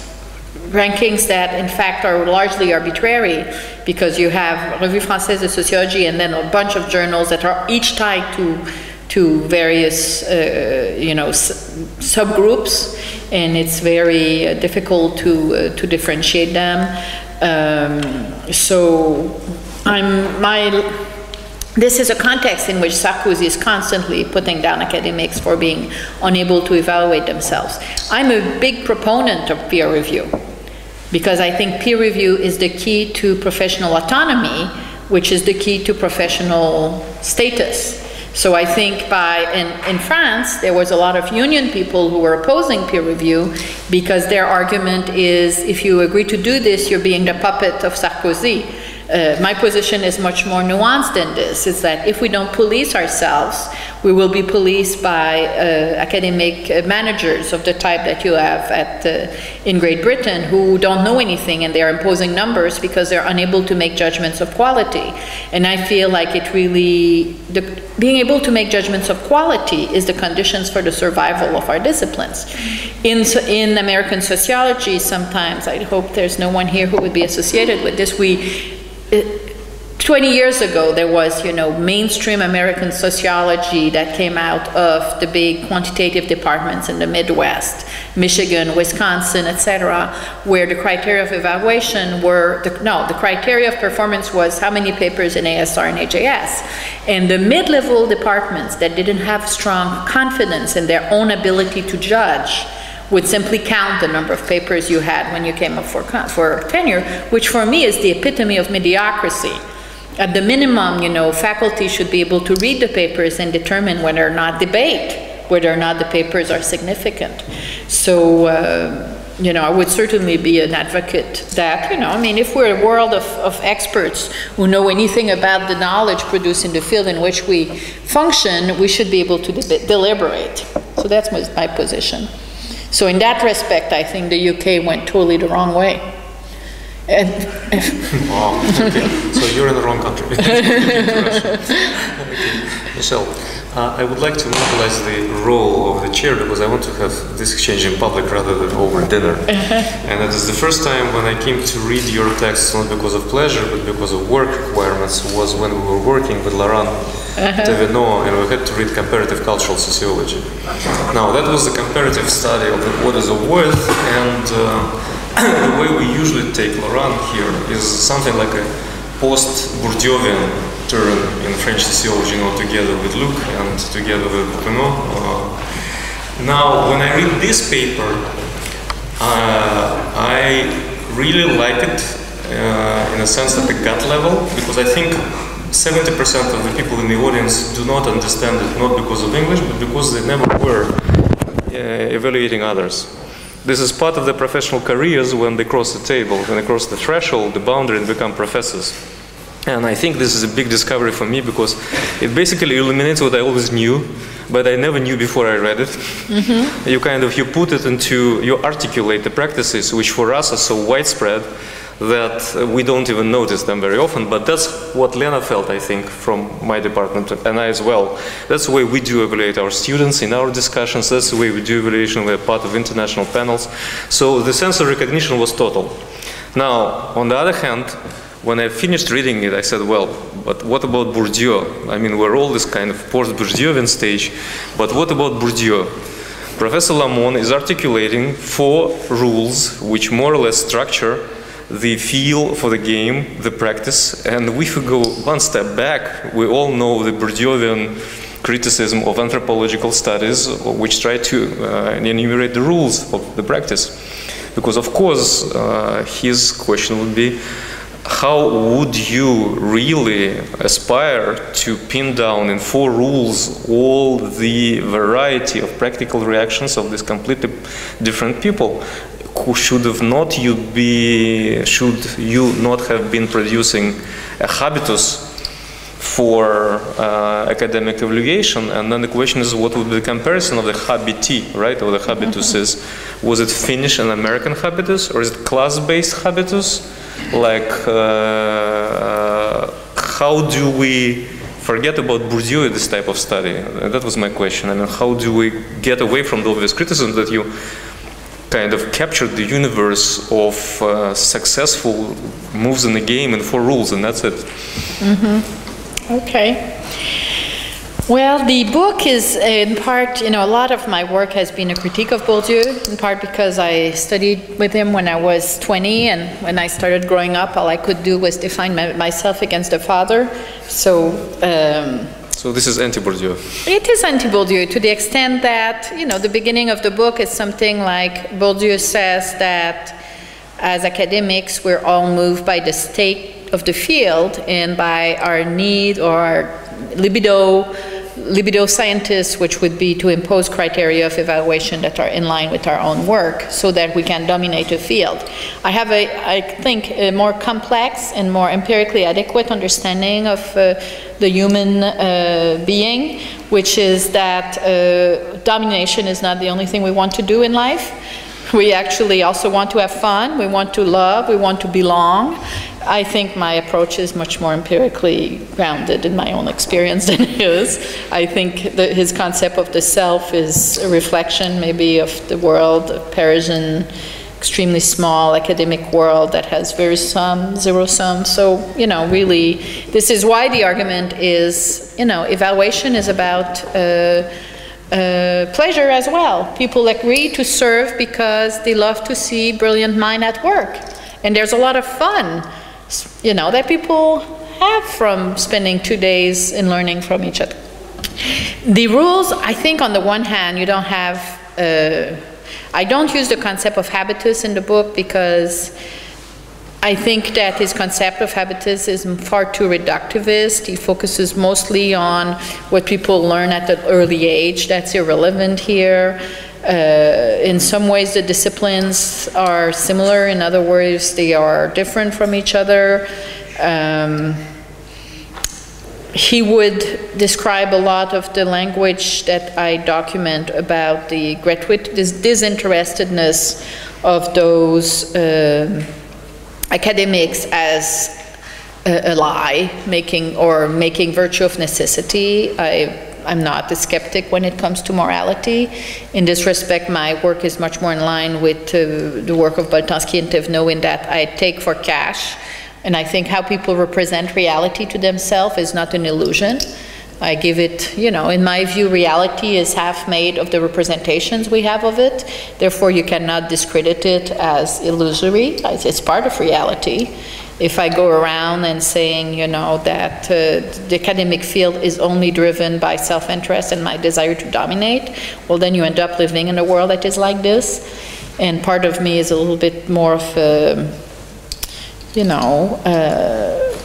rankings that in fact are largely arbitrary because you have Revue Française de Sociologie and then a bunch of journals that are each tied to to various uh, you know subgroups and it's very uh, difficult to uh, to differentiate them um, so I'm my this is a context in which Sarkozy is constantly putting down academics for being unable to evaluate themselves. I'm a big proponent of peer review because I think peer review is the key to professional autonomy, which is the key to professional status. So I think by, in, in France, there was a lot of union people who were opposing peer review because their argument is if you agree to do this, you're being the puppet of Sarkozy. Uh, my position is much more nuanced than this. It's that if we don't police ourselves, we will be policed by uh, academic uh, managers of the type that you have at, uh, in Great Britain who don't know anything and they're imposing numbers because they're unable to make judgments of quality. And I feel like it really, the, being able to make judgments of quality is the conditions for the survival of our disciplines. In, in American sociology, sometimes, I hope there's no one here who would be associated with this, we 20 years ago, there was, you know, mainstream American sociology that came out of the big quantitative departments in the Midwest, Michigan, Wisconsin, etc., where the criteria of evaluation were, the, no, the criteria of performance was how many papers in ASR and AJS. And the mid-level departments that didn't have strong confidence in their own ability to judge would simply count the number of papers you had when you came up for, for tenure, which for me is the epitome of mediocrity. At the minimum, you know, faculty should be able to read the papers and determine whether or not debate whether or not the papers are significant. So, uh, you know, I would certainly be an advocate that, you know, I mean, if we're a world of, of experts who know anything about the knowledge produced in the field in which we function, we should be able to de deliberate. So that's my position. So in that respect, I think the UK went totally the wrong way. And <laughs> wow, okay. so you're in the wrong country. <laughs> <laughs> okay. Michelle, uh, I would like to monopolize the role of the chair because I want to have this exchange in public rather than over dinner. <laughs> and it is the first time when I came to read your text, not because of pleasure, but because of work requirements, was when we were working with Laurent Thévenot and we had to read comparative cultural sociology. Now, that was a comparative study of the bodies of worth, and uh, <coughs> the way we usually take Laurent here is something like a post-Bourdieuian turn in French sociology, you know, together with Luc and together with Bouquenon. Uh, now, when I read this paper, uh, I really like it uh, in a sense at the gut level because I think 70% of the people in the audience do not understand it, not because of English, but because they never were uh, evaluating others. This is part of their professional careers when they cross the table, when they cross the threshold, the boundary, and become professors. And I think this is a big discovery for me because it basically illuminates what I always knew, but I never knew before I read it. Mm-hmm. You kind of you put it into you articulate the practices which for us are so widespread that we don't even notice them very often. But that's what Lena felt, I think, from my department and I as well. That's the way we do evaluate our students in our discussions. That's the way we do evaluation. We're part of international panels. So the sense of recognition was total. Now, on the other hand, when I finished reading it, I said, well, but what about Bourdieu? I mean, we're all this kind of post-Bourdieuian stage, but what about Bourdieu? Professor Lamont is articulating four rules which more or less structure the feel for the game, the practice, and if we go one step back, we all know the Bourdieuian criticism of anthropological studies, which try to uh, enumerate the rules of the practice. Because of course, uh, his question would be, how would you really aspire to pin down in four rules all the variety of practical reactions of these completely different people? Who should have not you be should you not have been producing a habitus for uh, academic evaluation and then the question is what would be the comparison of the habiti right or the habitus? Is was it finnish and american habitus or is it class-based habitus like uh, how do we forget about Bourdieu in this type of study? that was my question. I mean, how do we get away from the obvious criticism that you kind of captured the universe of uh, successful moves in the game in four rules, and that's it. Mm -hmm. Okay. Well, the book is in part, you know, a lot of my work has been a critique of Bourdieu, in part because I studied with him when I was 20, and when I started growing up, all I could do was define my, myself against the father. So, um, so this is anti-Bourdieu. It is anti-Bourdieu to the extent that, you know, the beginning of the book is something like Bourdieu says that as academics, we're all moved by the state of the field and by our need or our libido libido sciendi, which would be to impose criteria of evaluation that are in line with our own work so that we can dominate a field. I have a, I think, a more complex and more empirically adequate understanding of uh, the human uh, being, which is that uh, domination is not the only thing we want to do in life. We actually also want to have fun, we want to love, we want to belong. I think my approach is much more empirically grounded in my own experience <laughs> than his. I think that his concept of the self is a reflection maybe of the world, the Parisian, extremely small academic world that has very sum, zero sum. So, you know, really, this is why the argument is, you know, evaluation is about uh, uh, pleasure as well. People agree to serve because they love to see brilliant mind at work. And there's a lot of fun you know, that people have from spending two days in learning from each other. The rules, I think on the one hand, you don't have, uh, I don't use the concept of habitus in the book because I think that his concept of habitus is far too reductivist. He focuses mostly on what people learn at an early age. That's irrelevant here. Uh, in some ways, the disciplines are similar. In other words, they are different from each other. Um, he would describe a lot of the language that I document about the gratuit this disinterestedness of those uh, academics as a, a, lie, making or making virtue of necessity. I I'm not a skeptic when it comes to morality. In this respect, my work is much more in line with uh, the work of Boltanski and in that I take for cash, and I think how people represent reality to themselves is not an illusion. I give it, you know, in my view, reality is half made of the representations we have of it. Therefore, you cannot discredit it as illusory. It's part of reality if I go around and saying, you know, that uh, the academic field is only driven by self-interest and my desire to dominate, well, then you end up living in a world that is like this. And part of me is a little bit more of, a, you know, uh,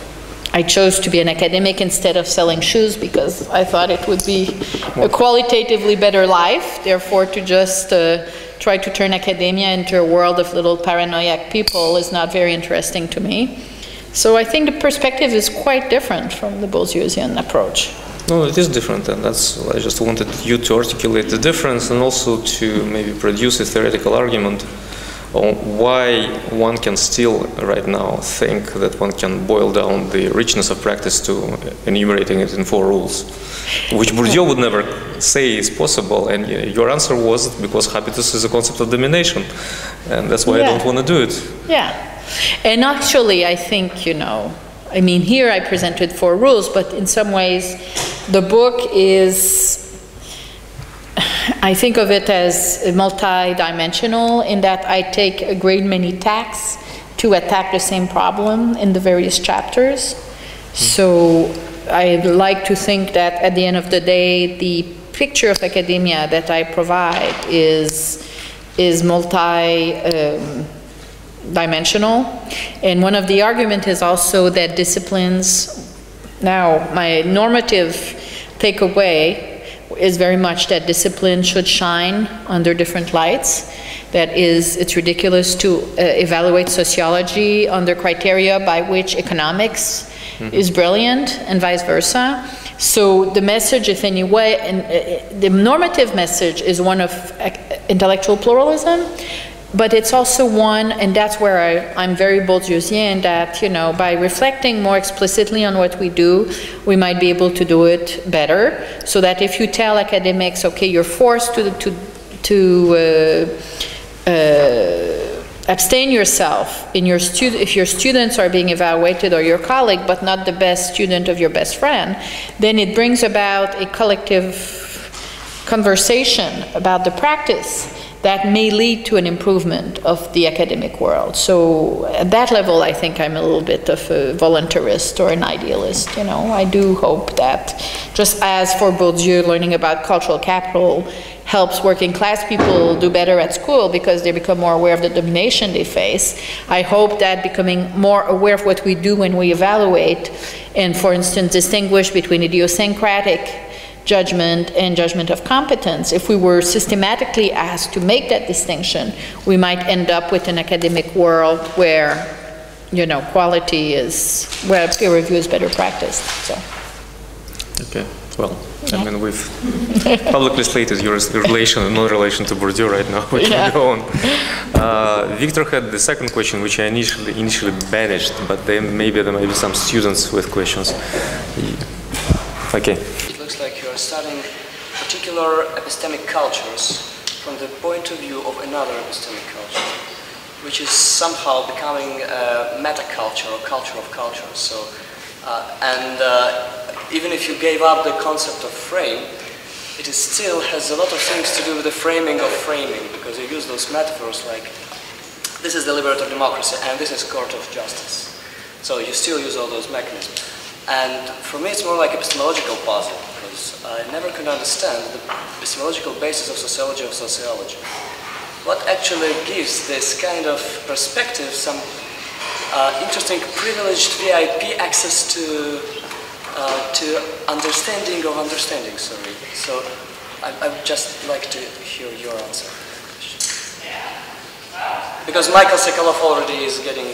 I chose to be an academic instead of selling shoes because I thought it would be a qualitatively better life. Therefore, to just uh, try to turn academia into a world of little paranoiac people is not very interesting to me. So I think the perspective is quite different from the Bourdieusian approach. No, it is different, and that's I just wanted you to articulate the difference and also to maybe produce a theoretical argument why one can still right now think that one can boil down the richness of practice to enumerating it in four rules, which Bourdieu would never say is possible. And your answer was because habitus is a concept of domination, and that's why yeah. I don't want to do it. Yeah, and actually, I think you know. I mean, here I presented four rules, but in some ways, the book is I think of it as multi-dimensional in that I take a great many tacks to attack the same problem in the various chapters. So I like to think that at the end of the day, the picture of academia that I provide is is multi um, dimensional. And one of the argument is also that disciplines, now my normative takeaway is very much that discipline should shine under different lights. That is, it's ridiculous to uh, evaluate sociology under criteria by which economics mm -hmm. is brilliant and vice versa. So the message, if any way, and uh, the normative message is one of uh, intellectual pluralism, but it's also one, and that's where I, am very Bourdieusian, that, you know, by reflecting more explicitly on what we do, we might be able to do it better. So that if you tell academics, okay, you're forced to, to, to uh, uh, abstain yourself in your student, if your students are being evaluated or your colleague, but not the best student of your best friend, then it brings about a collective conversation about the practice that may lead to an improvement of the academic world. So at that level, I think I'm a little bit of a voluntarist or an idealist. You know, I do hope that just as for Bourdieu, learning about cultural capital helps working class people do better at school because they become more aware of the domination they face. I hope that becoming more aware of what we do when we evaluate and, for instance, distinguish between idiosyncratic judgment and judgment of competence. If we were systematically asked to make that distinction, we might end up with an academic world where, you know, quality is, where peer review is better practiced, so. Okay, well, I mean, we've publicly stated your relation, and non-relation to Bourdieu right now. <laughs> We Yeah. can go on. Uh, Victor had the second question, which I initially initially banished, but then maybe there may be some students with questions. Okay. Looks like you are studying particular epistemic cultures from the point of view of another epistemic culture, which is somehow becoming a meta-culture or culture of cultures. So, uh, and uh, even if you gave up the concept of frame, it is still has a lot of things to do with the framing of framing, because you use those metaphors like this is the deliberative democracy and this is court of justice. So you still use all those mechanisms. And for me, it's more like epistemological puzzle, because I never could understand the epistemological basis of sociology of sociology. What actually gives this kind of perspective some uh, interesting privileged VIP access to uh, to understanding of understanding, sorry. So I, I would just like to hear your answer. Because Michael Sokolov already is getting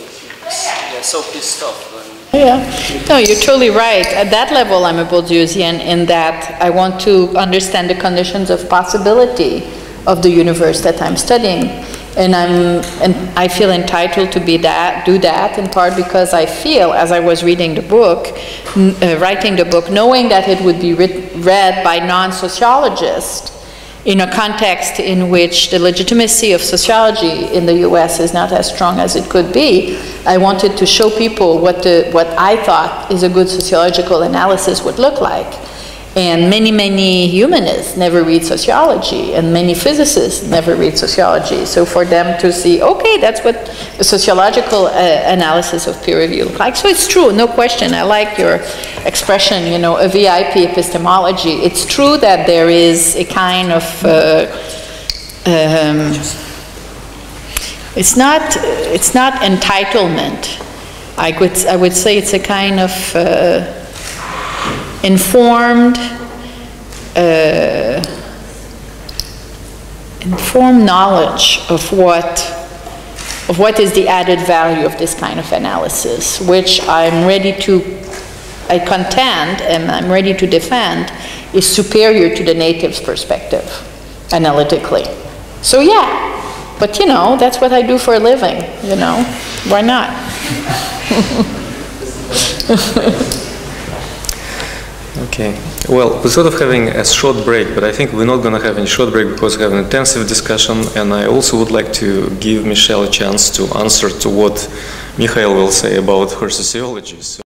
yeah, so pissed off. When, Yeah, no, you're totally right. At that level, I'm a Bourdieusian in that I want to understand the conditions of possibility of the universe that I'm studying. And I'm, and I feel entitled to be that, do that in part because I feel, as I was reading the book, uh, writing the book, knowing that it would be read by non-sociologists, in a context in which the legitimacy of sociology in the US is not as strong as it could be, I wanted to show people what, the, what I thought is a good sociological analysis would look like. And many, many humanists never read sociology, and many physicists never read sociology. So for them to see, okay, that's what a sociological uh, analysis of peer review looks like. So it's true, no question. I like your expression, you know, a VIP epistemology. It's true that there is a kind of uh, um, it's not it's not entitlement. I would I would say it's a kind of uh, informed uh, informed knowledge of what of what is the added value of this kind of analysis, which I'm ready to I contend and I'm ready to defend is superior to the native's perspective analytically. So yeah, but you know, that's what I do for a living, you know, why not? <laughs> Okay. Well, we're sort of having a short break, but I think we're not going to have any short break because we have an intensive discussion, and I also would like to give Michelle a chance to answer to what Mikhail will say about her sociology. So